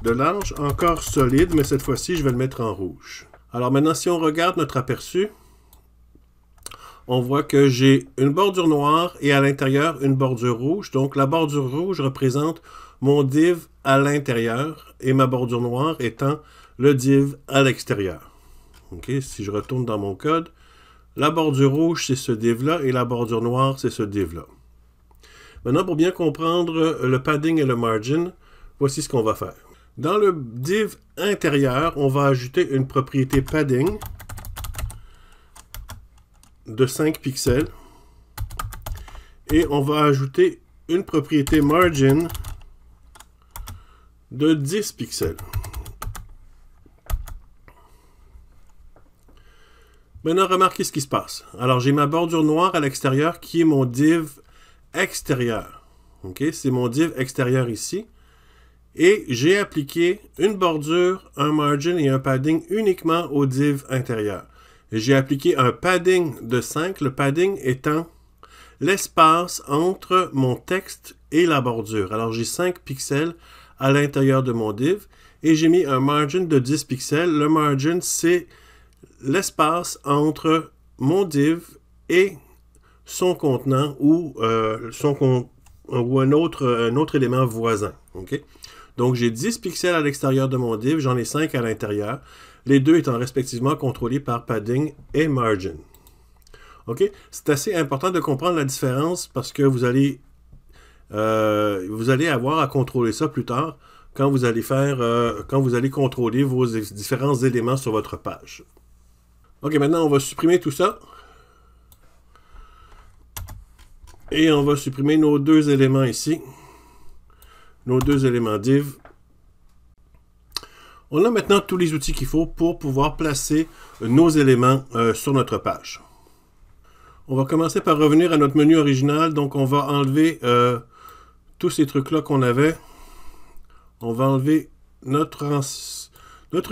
Speaker 1: de large, encore solide, mais cette fois-ci, je vais le mettre en rouge. Alors maintenant, si on regarde notre aperçu, on voit que j'ai une bordure noire et à l'intérieur une bordure rouge. Donc la bordure rouge représente mon div à l'intérieur et ma bordure noire étant le div à l'extérieur. Si je retourne dans mon code, la bordure rouge, c'est ce div-là, et la bordure noire, c'est ce div-là. Maintenant, pour bien comprendre le padding et le margin, voici ce qu'on va faire. Dans le div intérieur, on va ajouter une propriété padding de 5 pixels. Et on va ajouter une propriété margin de 10 pixels. Maintenant, remarquez ce qui se passe. Alors, j'ai ma bordure noire à l'extérieur qui est mon div extérieur. OK? C'est mon div extérieur ici. Et j'ai appliqué une bordure, un margin et un padding uniquement au div intérieur. J'ai appliqué un padding de 5, le padding étant l'espace entre mon texte et la bordure. Alors j'ai 5 pixels à l'intérieur de mon div et j'ai mis un margin de 10 pixels. Le margin, c'est l'espace entre mon div et son contenant ou, euh, son ou un, autre, un autre élément voisin. Donc j'ai 10 pixels à l'extérieur de mon div, j'en ai 5 à l'intérieur, les deux étant respectivement contrôlés par padding et margin. C'est assez important de comprendre la différence parce que vous allez euh, vous allez avoir à contrôler ça plus tard quand vous allez faire, euh, quand vous allez contrôler vos différents éléments sur votre page. Ok, maintenant on va supprimer tout ça. Et on va supprimer nos deux éléments ici. Nos deux éléments div. On a maintenant tous les outils qu'il faut pour pouvoir placer nos éléments euh, sur notre page. On va commencer par revenir à notre menu original. Donc on va enlever tous ces trucs-là qu'on avait, on va enlever notre,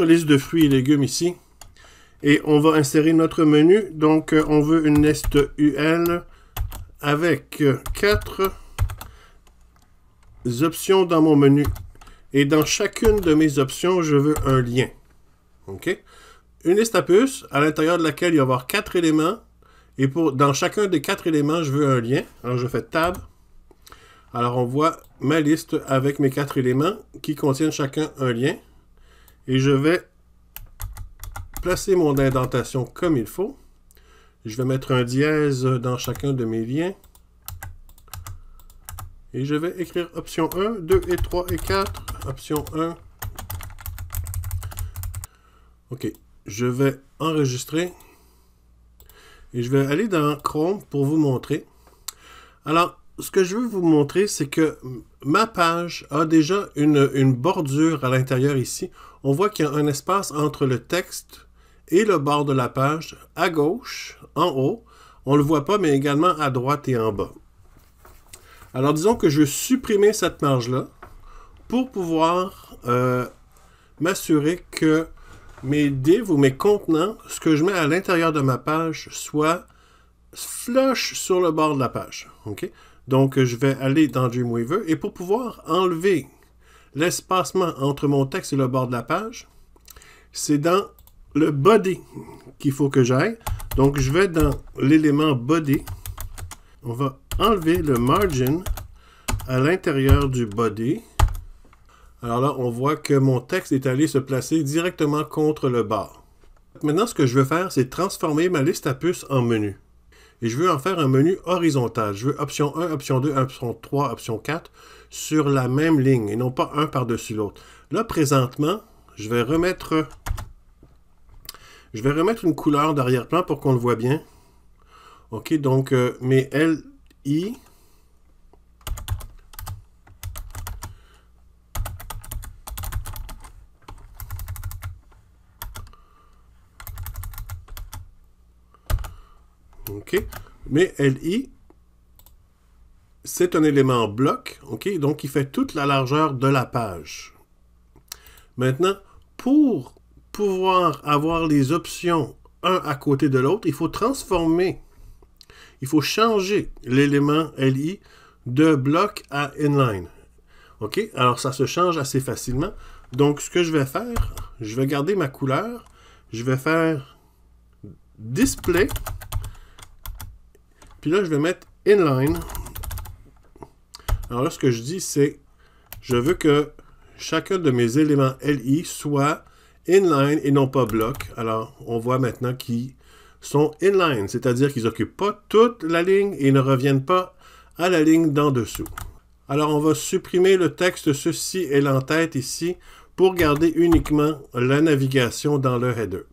Speaker 1: liste de fruits et légumes ici. Et on va insérer notre menu. Donc, euh, on veut une liste UL avec euh, quatre options dans mon menu. Et dans chacune de mes options, je veux un lien. OK? Une liste à puces à l'intérieur de laquelle il va y avoir quatre éléments. Et pour, dans chacun des quatre éléments, je veux un lien. Alors, je fais Tab. Alors, on voit ma liste avec mes quatre éléments qui contiennent chacun un lien. Et je vais placer mon indentation comme il faut. Je vais mettre un dièse dans chacun de mes liens. Et je vais écrire option 1, 2 et 3 et 4. Option 1. OK. Je vais enregistrer. Et je vais aller dans Chrome pour vous montrer. Alors, ce que je veux vous montrer, c'est que ma page a déjà une, bordure à l'intérieur ici. On voit qu'il y a un espace entre le texte et le bord de la page, à gauche, en haut. On ne le voit pas, mais également à droite et en bas. Alors disons que je veux supprimer cette marge-là pour pouvoir euh, m'assurer que mes divs ou mes contenants, ce que je mets à l'intérieur de ma page, soit flush sur le bord de la page. Donc je vais aller dans Dreamweaver et pour pouvoir enlever l'espacement entre mon texte et le bord de la page, c'est dans le body qu'il faut que j'aille. Donc je vais dans l'élément body. On va enlever le margin à l'intérieur du body. Alors là, on voit que mon texte est allé se placer directement contre le bas. Maintenant, ce que je veux faire, c'est transformer ma liste à puces en menu. Et je veux en faire un menu horizontal. Je veux option 1, option 2, option 3, option 4 sur la même ligne et non pas un par-dessus l'autre. Là, présentement, je vais remettre je vais remettre une couleur d'arrière-plan pour qu'on le voit bien. OK, donc euh, mes OK? Mais LI, c'est un élément bloc, OK? Donc, il fait toute la largeur de la page. Maintenant, pour pouvoir avoir les options un à côté de l'autre, il faut transformer, il faut changer l'élément LI de bloc à inline. OK? Alors, ça se change assez facilement. Donc, ce que je vais faire, je vais garder ma couleur. Je vais faire display puis là, je vais mettre inline. Alors là, ce que je dis, c'est je veux que chacun de mes éléments LI soit inline et non pas bloc. Alors, on voit maintenant qu'ils sont inline, c'est-à-dire qu'ils n'occupent pas toute la ligne et ne reviennent pas à la ligne d'en dessous. Alors, on va supprimer le texte ceci et l'entête ici pour garder uniquement la navigation dans le header.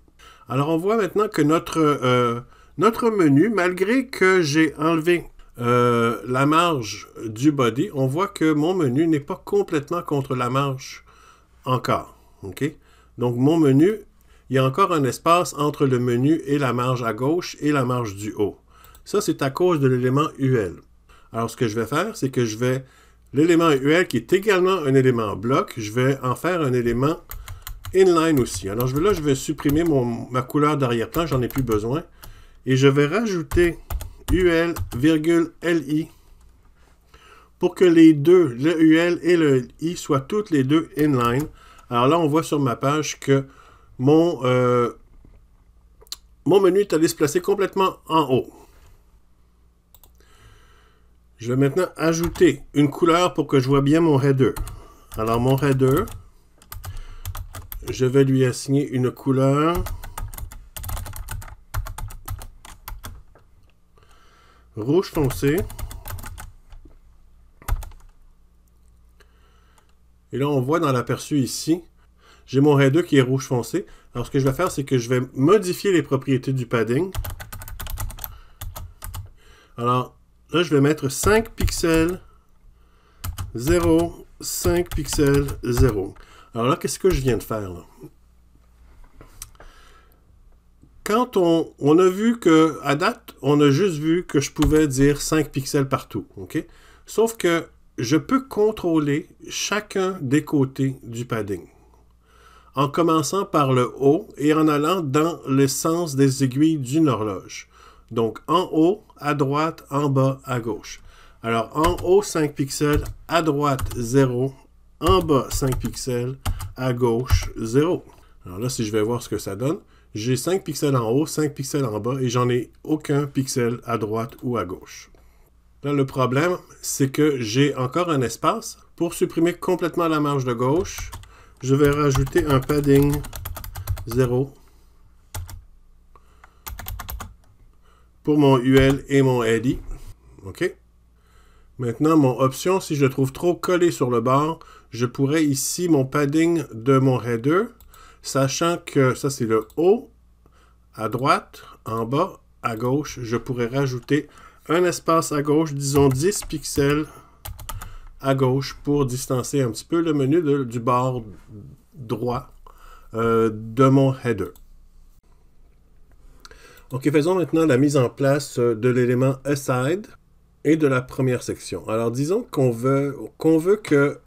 Speaker 1: Alors, on voit maintenant que notre euh, menu, malgré que j'ai enlevé euh, la marge du body, on voit que mon menu n'est pas complètement contre la marge encore. Donc mon menu, il y a encore un espace entre le menu et la marge à gauche et la marge du haut. Ça, c'est à cause de l'élément UL. Alors ce que je vais faire, c'est que je vais... L'élément UL qui est également un élément bloc, je vais en faire un élément inline aussi. Alors là, je vais supprimer ma couleur d'arrière-plan, j'en ai plus besoin et je vais rajouter UL, LI pour que les deux, le UL et le I, soient toutes les deux inline. Alors là, on voit sur ma page que mon, euh, mon menu est allé se placer complètement en haut. Je vais maintenant ajouter une couleur pour que je vois bien mon header. Alors mon header, je vais lui assigner une couleur rouge foncé. Et là, on voit dans l'aperçu ici, j'ai mon header qui est rouge foncé. Alors, ce que je vais faire, c'est que je vais modifier les propriétés du padding. Alors, là, je vais mettre 5 pixels 0, 5 pixels 0. Alors là, qu'est-ce que je viens de faire quand on, a vu que, à date, on a juste vu que je pouvais dire 5 pixels partout? Sauf que je peux contrôler chacun des côtés du padding. En commençant par le haut et en allant dans le sens des aiguilles d'une horloge. Donc en haut, à droite, en bas, à gauche. Alors en haut 5 pixels, à droite 0, en bas 5 pixels, à gauche 0. Alors là, si je vais voir ce que ça donne, j'ai 5 pixels en haut, 5 pixels en bas et j'en ai aucun pixel à droite ou à gauche. Là, le problème, c'est que j'ai encore un espace. Pour supprimer complètement la marge de gauche, je vais rajouter un padding 0 pour mon UL et mon LI. OK? Maintenant, mon option, si je trouve trop collé sur le bord, je pourrais ici mon padding de mon header, sachant que ça c'est le haut, à droite, en bas, à gauche, je pourrais rajouter un espace à gauche, disons 10 pixels à gauche pour distancer un petit peu le menu du bord droit euh, de mon header. Ok, faisons maintenant la mise en place de l'élément aside et de la première section. Alors disons qu'on veut, qu'on veut que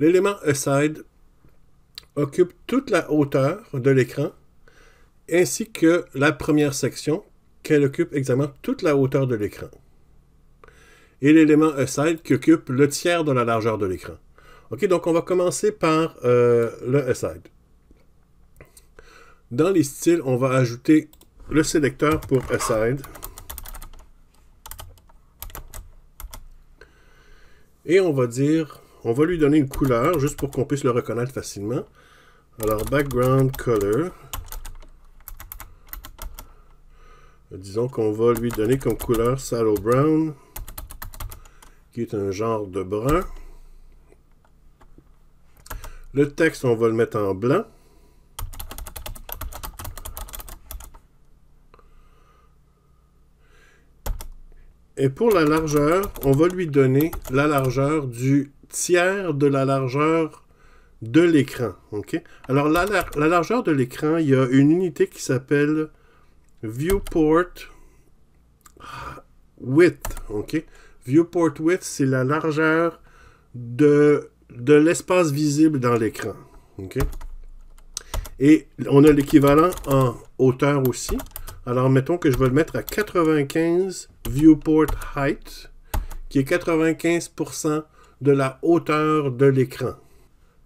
Speaker 1: l'élément aside occupe toute la hauteur de l'écran ainsi que la première section qu'elle occupe exactement toute la hauteur de l'écran et l'élément aside qui occupe le tiers de la largeur de l'écran. Ok, donc on va commencer par euh, le aside. Dans les styles, on va ajouter le sélecteur pour aside. Et on va dire, on va lui donner une couleur juste pour qu'on puisse le reconnaître facilement. Alors, background color. Disons qu'on va lui donner comme couleur Saddle Brown qui est un genre de brun. Le texte, on va le mettre en blanc. Et pour la largeur, on va lui donner la largeur du tiers de la largeur de l'écran. Alors, la, la, largeur de l'écran, il y a une unité qui s'appelle Viewport Width. Viewport width, c'est la largeur de, de l'espace visible dans l'écran. Et on a l'équivalent en hauteur aussi. Alors, mettons que je vais le mettre à 95 viewport height, qui est 95% de la hauteur de l'écran.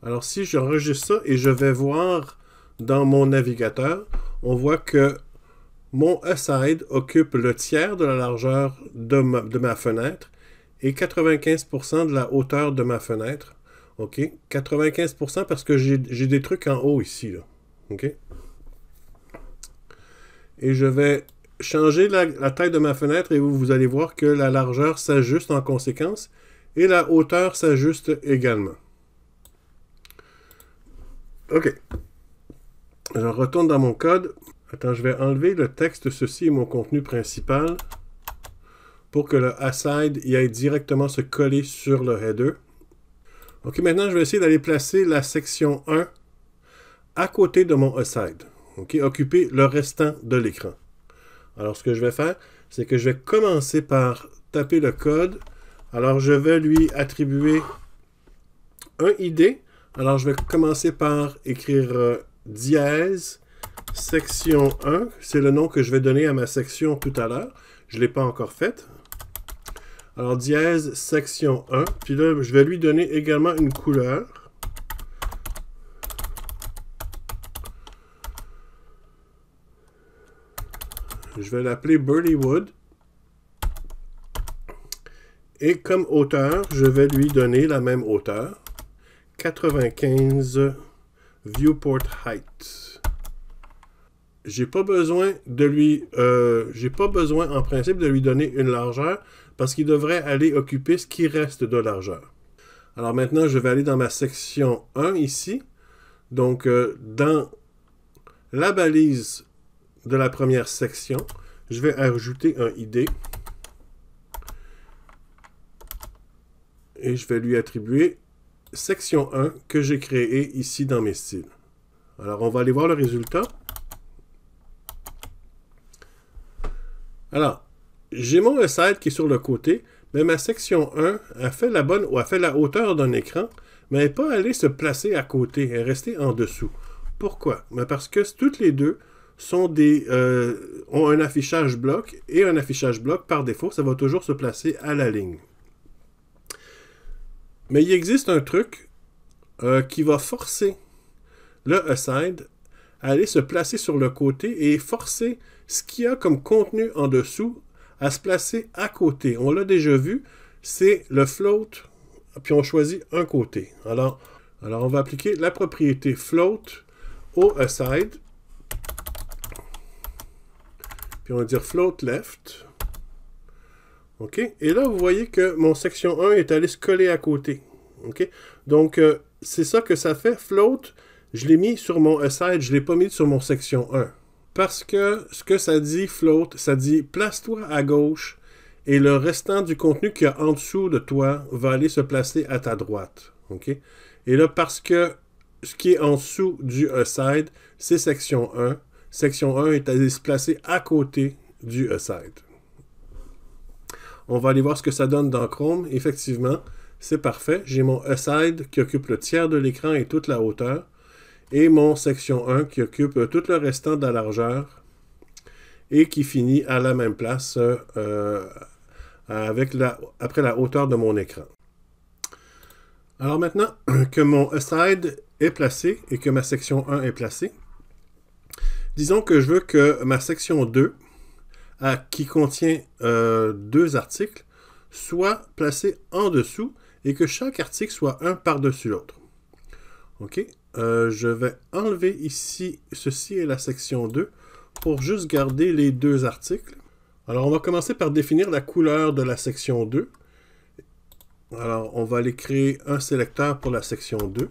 Speaker 1: Alors, si j'enregistre ça et je vais voir dans mon navigateur, on voit que mon aside occupe le tiers de la largeur de ma, fenêtre et 95% de la hauteur de ma fenêtre. OK? 95% parce que j'ai des trucs en haut ici. OK? Et je vais changer la, la, taille de ma fenêtre et vous, vous allez voir que la largeur s'ajuste en conséquence et la hauteur s'ajuste également. OK. Je retourne dans mon code. Attends, je vais enlever le texte. Ceci est mon contenu principal. Pour que le aside y aille directement se coller sur le header. Ok, maintenant je vais essayer d'aller placer la section 1 à côté de mon aside. Ok, occuper le restant de l'écran. Alors ce que je vais faire, c'est que je vais commencer par taper le code. Alors je vais lui attribuer un ID. Alors je vais commencer par écrire euh, dièse section 1, c'est le nom que je vais donner à ma section tout à l'heure. Je ne l'ai pas encore faite. Alors, dièse section 1. Puis là, je vais lui donner également une couleur. Je vais l'appeler Wood. Et comme hauteur, je vais lui donner la même hauteur. 95 viewport height j'ai pas besoin de lui, euh, j'ai pas besoin en principe de lui donner une largeur parce qu'il devrait aller occuper ce qui reste de largeur. Alors maintenant, je vais aller dans ma section 1 ici. Donc, euh, dans la balise de la première section, je vais ajouter un ID. Et je vais lui attribuer section 1 que j'ai créé ici dans mes styles. Alors, on va aller voir le résultat. Alors, j'ai mon aside qui est sur le côté, mais ma section 1 a fait la bonne, ou a fait la hauteur d'un écran, mais elle n'est pas allée se placer à côté, elle est restée en dessous. Pourquoi? Ben, parce que toutes les deux sont des, euh, ont un affichage bloc et un affichage bloc, par défaut, ça va toujours se placer à la ligne. Mais il existe un truc euh, qui va forcer le aside aller se placer sur le côté et forcer ce qu'il y a comme contenu en dessous à se placer à côté. On l'a déjà vu, c'est le float, puis on choisit un côté. Alors, alors on va appliquer la propriété float au aside. Puis on va dire float left. OK? Et là, vous voyez que mon section 1 est allé se coller à côté. OK? Donc, euh, c'est ça que ça fait. Float, je l'ai mis sur mon aside, je ne l'ai pas mis sur mon section 1. Parce que ce que ça dit, float, ça dit place-toi à gauche et le restant du contenu qu'il y a en dessous de toi va aller se placer à ta droite. Et là, parce que ce qui est en dessous du aside, c'est section 1. Section 1 est allé se placer à côté du aside. On va aller voir ce que ça donne dans Chrome. Effectivement, c'est parfait. J'ai mon aside qui occupe le tiers de l'écran et toute la hauteur et mon section 1 qui occupe tout le restant de la largeur et qui finit à la même place euh, la, après la hauteur de mon écran. Alors maintenant <clears throat> que mon aside est placé et que ma section 1 est placée, disons que je veux que ma section 2, qui contient euh, deux articles, soit placée en dessous et que chaque article soit un par-dessus l'autre. OK? Euh, je vais enlever ici, ceci est la section 2, pour juste garder les deux articles. Alors, on va commencer par définir la couleur de la section 2. Alors, on va aller créer un sélecteur pour la section 2.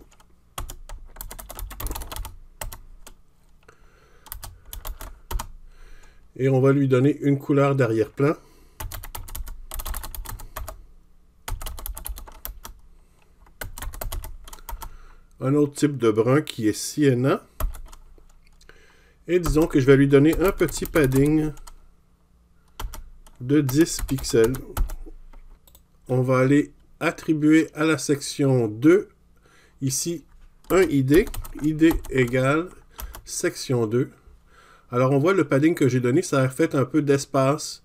Speaker 1: Et on va lui donner une couleur d'arrière-plan. Un autre type de brun qui est Sienna. Et disons que je vais lui donner un petit padding de 10 pixels. On va aller attribuer à la section 2 ici un ID. ID égale section 2. Alors on voit le padding que j'ai donné, ça a fait un peu d'espace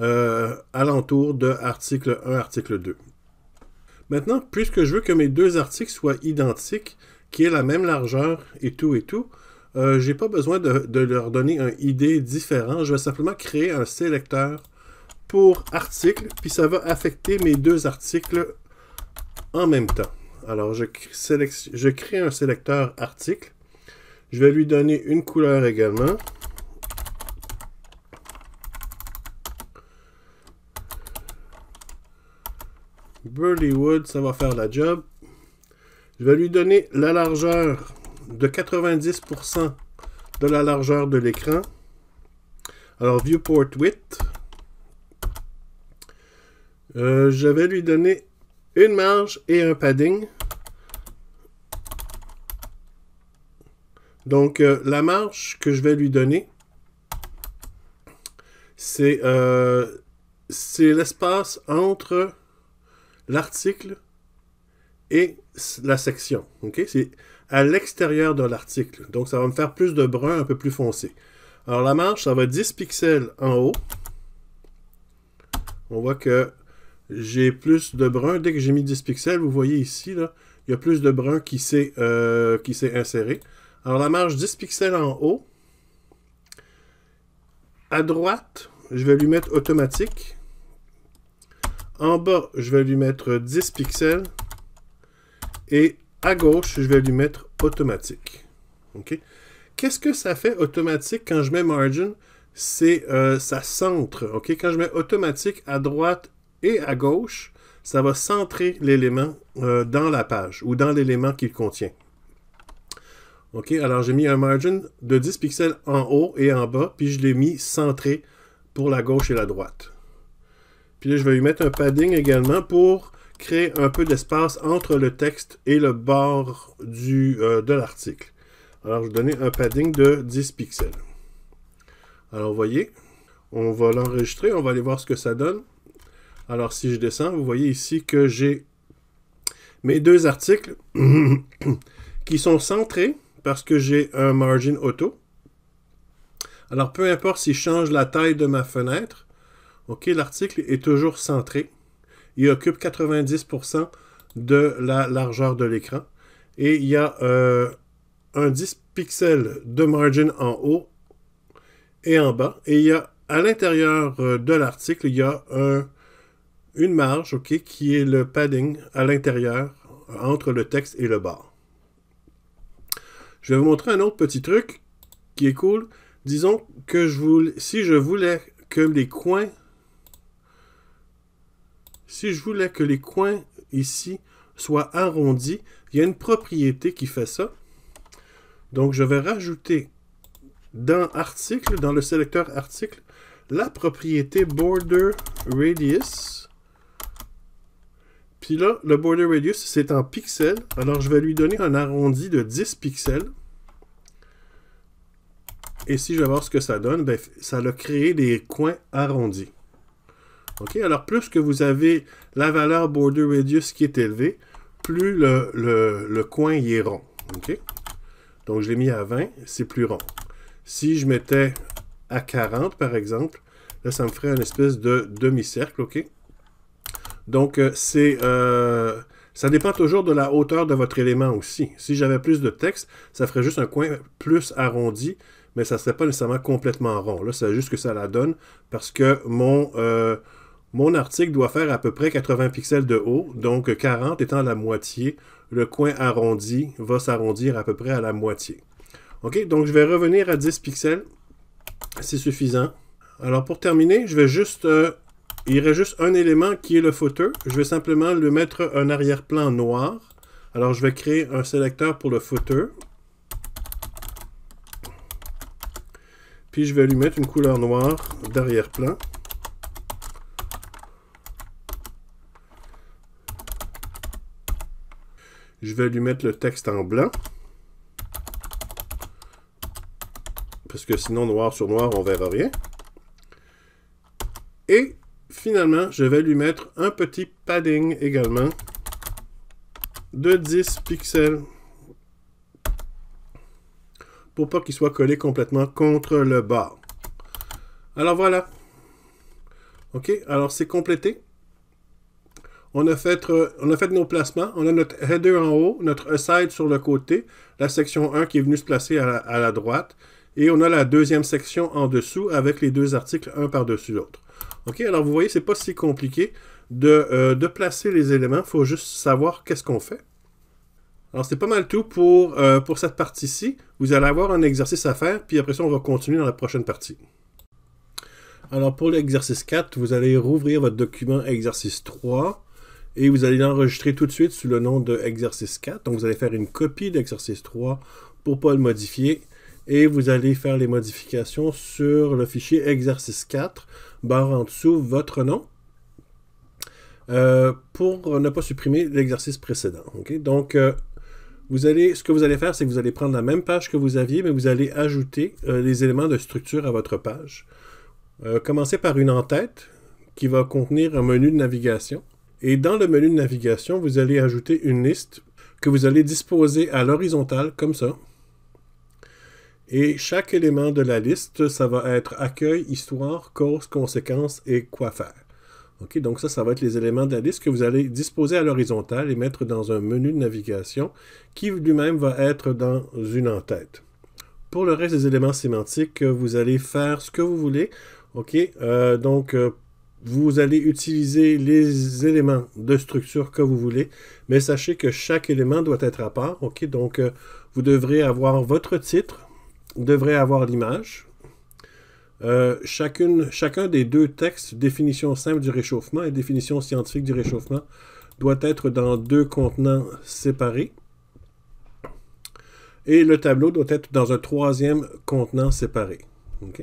Speaker 1: euh, alentour de article 1, article 2. Maintenant, puisque je veux que mes deux articles soient identiques, qui aient la même largeur et tout et tout, euh, j'ai pas besoin de, leur donner un ID différent. Je vais simplement créer un sélecteur pour article, puis ça va affecter mes deux articles en même temps. Alors, je, je crée un sélecteur article. Je vais lui donner une couleur également. Burleywood, ça va faire la job. Je vais lui donner la largeur de 90% de la largeur de l'écran. Alors, viewport width. Euh, je vais lui donner une marge et un padding. Donc, euh, la marge que je vais lui donner, c'est euh, l'espace entre l'article et la section. C'est à l'extérieur de l'article. Donc, ça va me faire plus de brun un peu plus foncé. Alors, la marge, ça va 10 pixels en haut. On voit que j'ai plus de brun. Dès que j'ai mis 10 pixels, vous voyez ici, là, il y a plus de brun qui s'est euh, inséré. Alors, la marge 10 pixels en haut. À droite, je vais lui mettre automatique. En bas, je vais lui mettre 10 pixels. Et à gauche, je vais lui mettre automatique. OK? Qu'est-ce que ça fait automatique quand je mets margin? C'est euh, ça centre. OK? Quand je mets automatique à droite et à gauche, ça va centrer l'élément euh, dans la page ou dans l'élément qu'il contient. OK? Alors, j'ai mis un margin de 10 pixels en haut et en bas, puis je l'ai mis centré pour la gauche et la droite. Je vais lui mettre un padding également pour créer un peu d'espace entre le texte et le bord euh, de l'article. Alors, je vais donner un padding de 10 pixels. Alors, vous voyez, on va l'enregistrer, on va aller voir ce que ça donne. Alors, si je descends, vous voyez ici que j'ai mes deux articles <coughs> qui sont centrés parce que j'ai un margin auto. Alors, peu importe si je change la taille de ma fenêtre, ok, l'article est toujours centré. Il occupe 90% de la largeur de l'écran. Et il y a euh, un 10 pixels de margin en haut et en bas. Et il y a à l'intérieur euh, de l'article, il y a un, une marge, ok, qui est le padding à l'intérieur entre le texte et le bar. Je vais vous montrer un autre petit truc qui est cool. Disons que si je voulais que les coins, si je voulais que les coins ici soient arrondis, il y a une propriété qui fait ça. Donc, je vais rajouter dans article, dans le sélecteur article, la propriété border radius. Puis là, le border radius, c'est en pixels. Alors, je vais lui donner un arrondi de 10 pixels. Et si je vais voir ce que ça donne, ben, ça a créé des coins arrondis. OK? Alors, plus que vous avez la valeur border radius qui est élevée, plus le, coin est rond. OK? Donc, je l'ai mis à 20, c'est plus rond. Si je mettais à 40, par exemple, là, ça me ferait une espèce de demi-cercle, OK? Donc, euh, c'est... Euh, ça dépend toujours de la hauteur de votre élément aussi. Si j'avais plus de texte, ça ferait juste un coin plus arrondi, mais ça ne serait pas nécessairement complètement rond. Là, c'est juste que ça la donne parce que mon, euh, mon article doit faire à peu près 80 pixels de haut, donc 40 étant la moitié, le coin arrondi va s'arrondir à peu près à la moitié. OK, donc je vais revenir à 10 pixels. C'est suffisant. Alors pour terminer, je vais juste... Euh, il reste juste un élément qui est le footer. Je vais simplement lui mettre un arrière-plan noir. Alors je vais créer un sélecteur pour le footer. Puis je vais lui mettre une couleur noire d'arrière-plan. Je vais lui mettre le texte en blanc. Parce que sinon, noir sur noir, on verra rien. Et finalement, je vais lui mettre un petit padding également de 10 pixels pour pas qu'il soit collé complètement contre le bas. Alors voilà. OK, alors c'est complété. On a, fait, euh, on a fait nos placements. On a notre header en haut, notre aside sur le côté, la section 1 qui est venue se placer à la, droite, et on a la deuxième section en dessous avec les deux articles un par-dessus l'autre. OK, alors vous voyez, c'est pas si compliqué de, euh, placer les éléments. Il faut juste savoir qu'est-ce qu'on fait. Alors, c'est pas mal tout pour, euh, pour cette partie-ci. Vous allez avoir un exercice à faire, puis après ça, on va continuer dans la prochaine partie. Alors, pour l'exercice 4, vous allez rouvrir votre document exercice 3 et vous allez l'enregistrer tout de suite sous le nom de exercice 4. Donc, vous allez faire une copie d'exercice 3 pour ne pas le modifier et vous allez faire les modifications sur le fichier exercice 4, barre en dessous votre nom, euh, pour ne pas supprimer l'exercice précédent. Donc, euh, vous allez, ce que vous allez faire, c'est que vous allez prendre la même page que vous aviez, mais vous allez ajouter euh, les éléments de structure à votre page. commencez par une en-tête qui va contenir un menu de navigation. Et dans le menu de navigation, vous allez ajouter une liste que vous allez disposer à l'horizontale, comme ça. Et chaque élément de la liste, ça va être accueil, histoire, cause, conséquence et quoi faire. OK, donc ça, ça va être les éléments de la liste que vous allez disposer à l'horizontale et mettre dans un menu de navigation qui lui-même va être dans une en-tête. Pour le reste des éléments sémantiques, vous allez faire ce que vous voulez. OK, euh, donc euh, vous allez utiliser les éléments de structure que vous voulez, mais sachez que chaque élément doit être à part. OK, donc euh, vous devrez avoir votre titre, devrait avoir l'image. Euh, chacun des deux textes, définition simple du réchauffement et définition scientifique du réchauffement, doit être dans deux contenants séparés. Et le tableau doit être dans un troisième contenant séparé. Je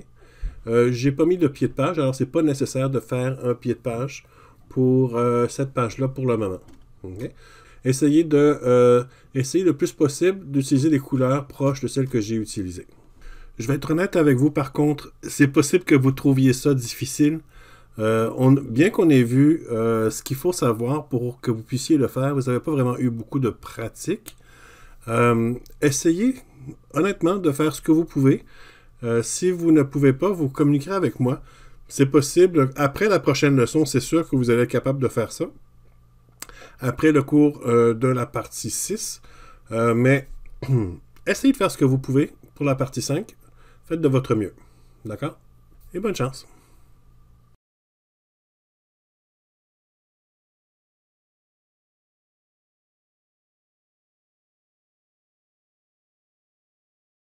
Speaker 1: Euh, J'ai pas mis de pied de page, alors c'est pas nécessaire de faire un pied de page pour euh, cette page-là pour le moment. Essayez, de, euh, essayez le plus possible d'utiliser des couleurs proches de celles que j'ai utilisées. Je vais être honnête avec vous, par contre, c'est possible que vous trouviez ça difficile. Bien qu'on ait vu ce qu'il faut savoir pour que vous puissiez le faire, vous n'avez pas vraiment eu beaucoup de pratique. Essayez honnêtement de faire ce que vous pouvez. Euh, si vous ne pouvez pas, vous communiquerez avec moi. C'est possible. Après la prochaine leçon, c'est sûr que vous allez être capable de faire ça. Après le cours euh, de la partie 6. Euh, mais <clears throat> essayez de faire ce que vous pouvez pour la partie 5. Faites de votre mieux. D'accord? Et bonne chance.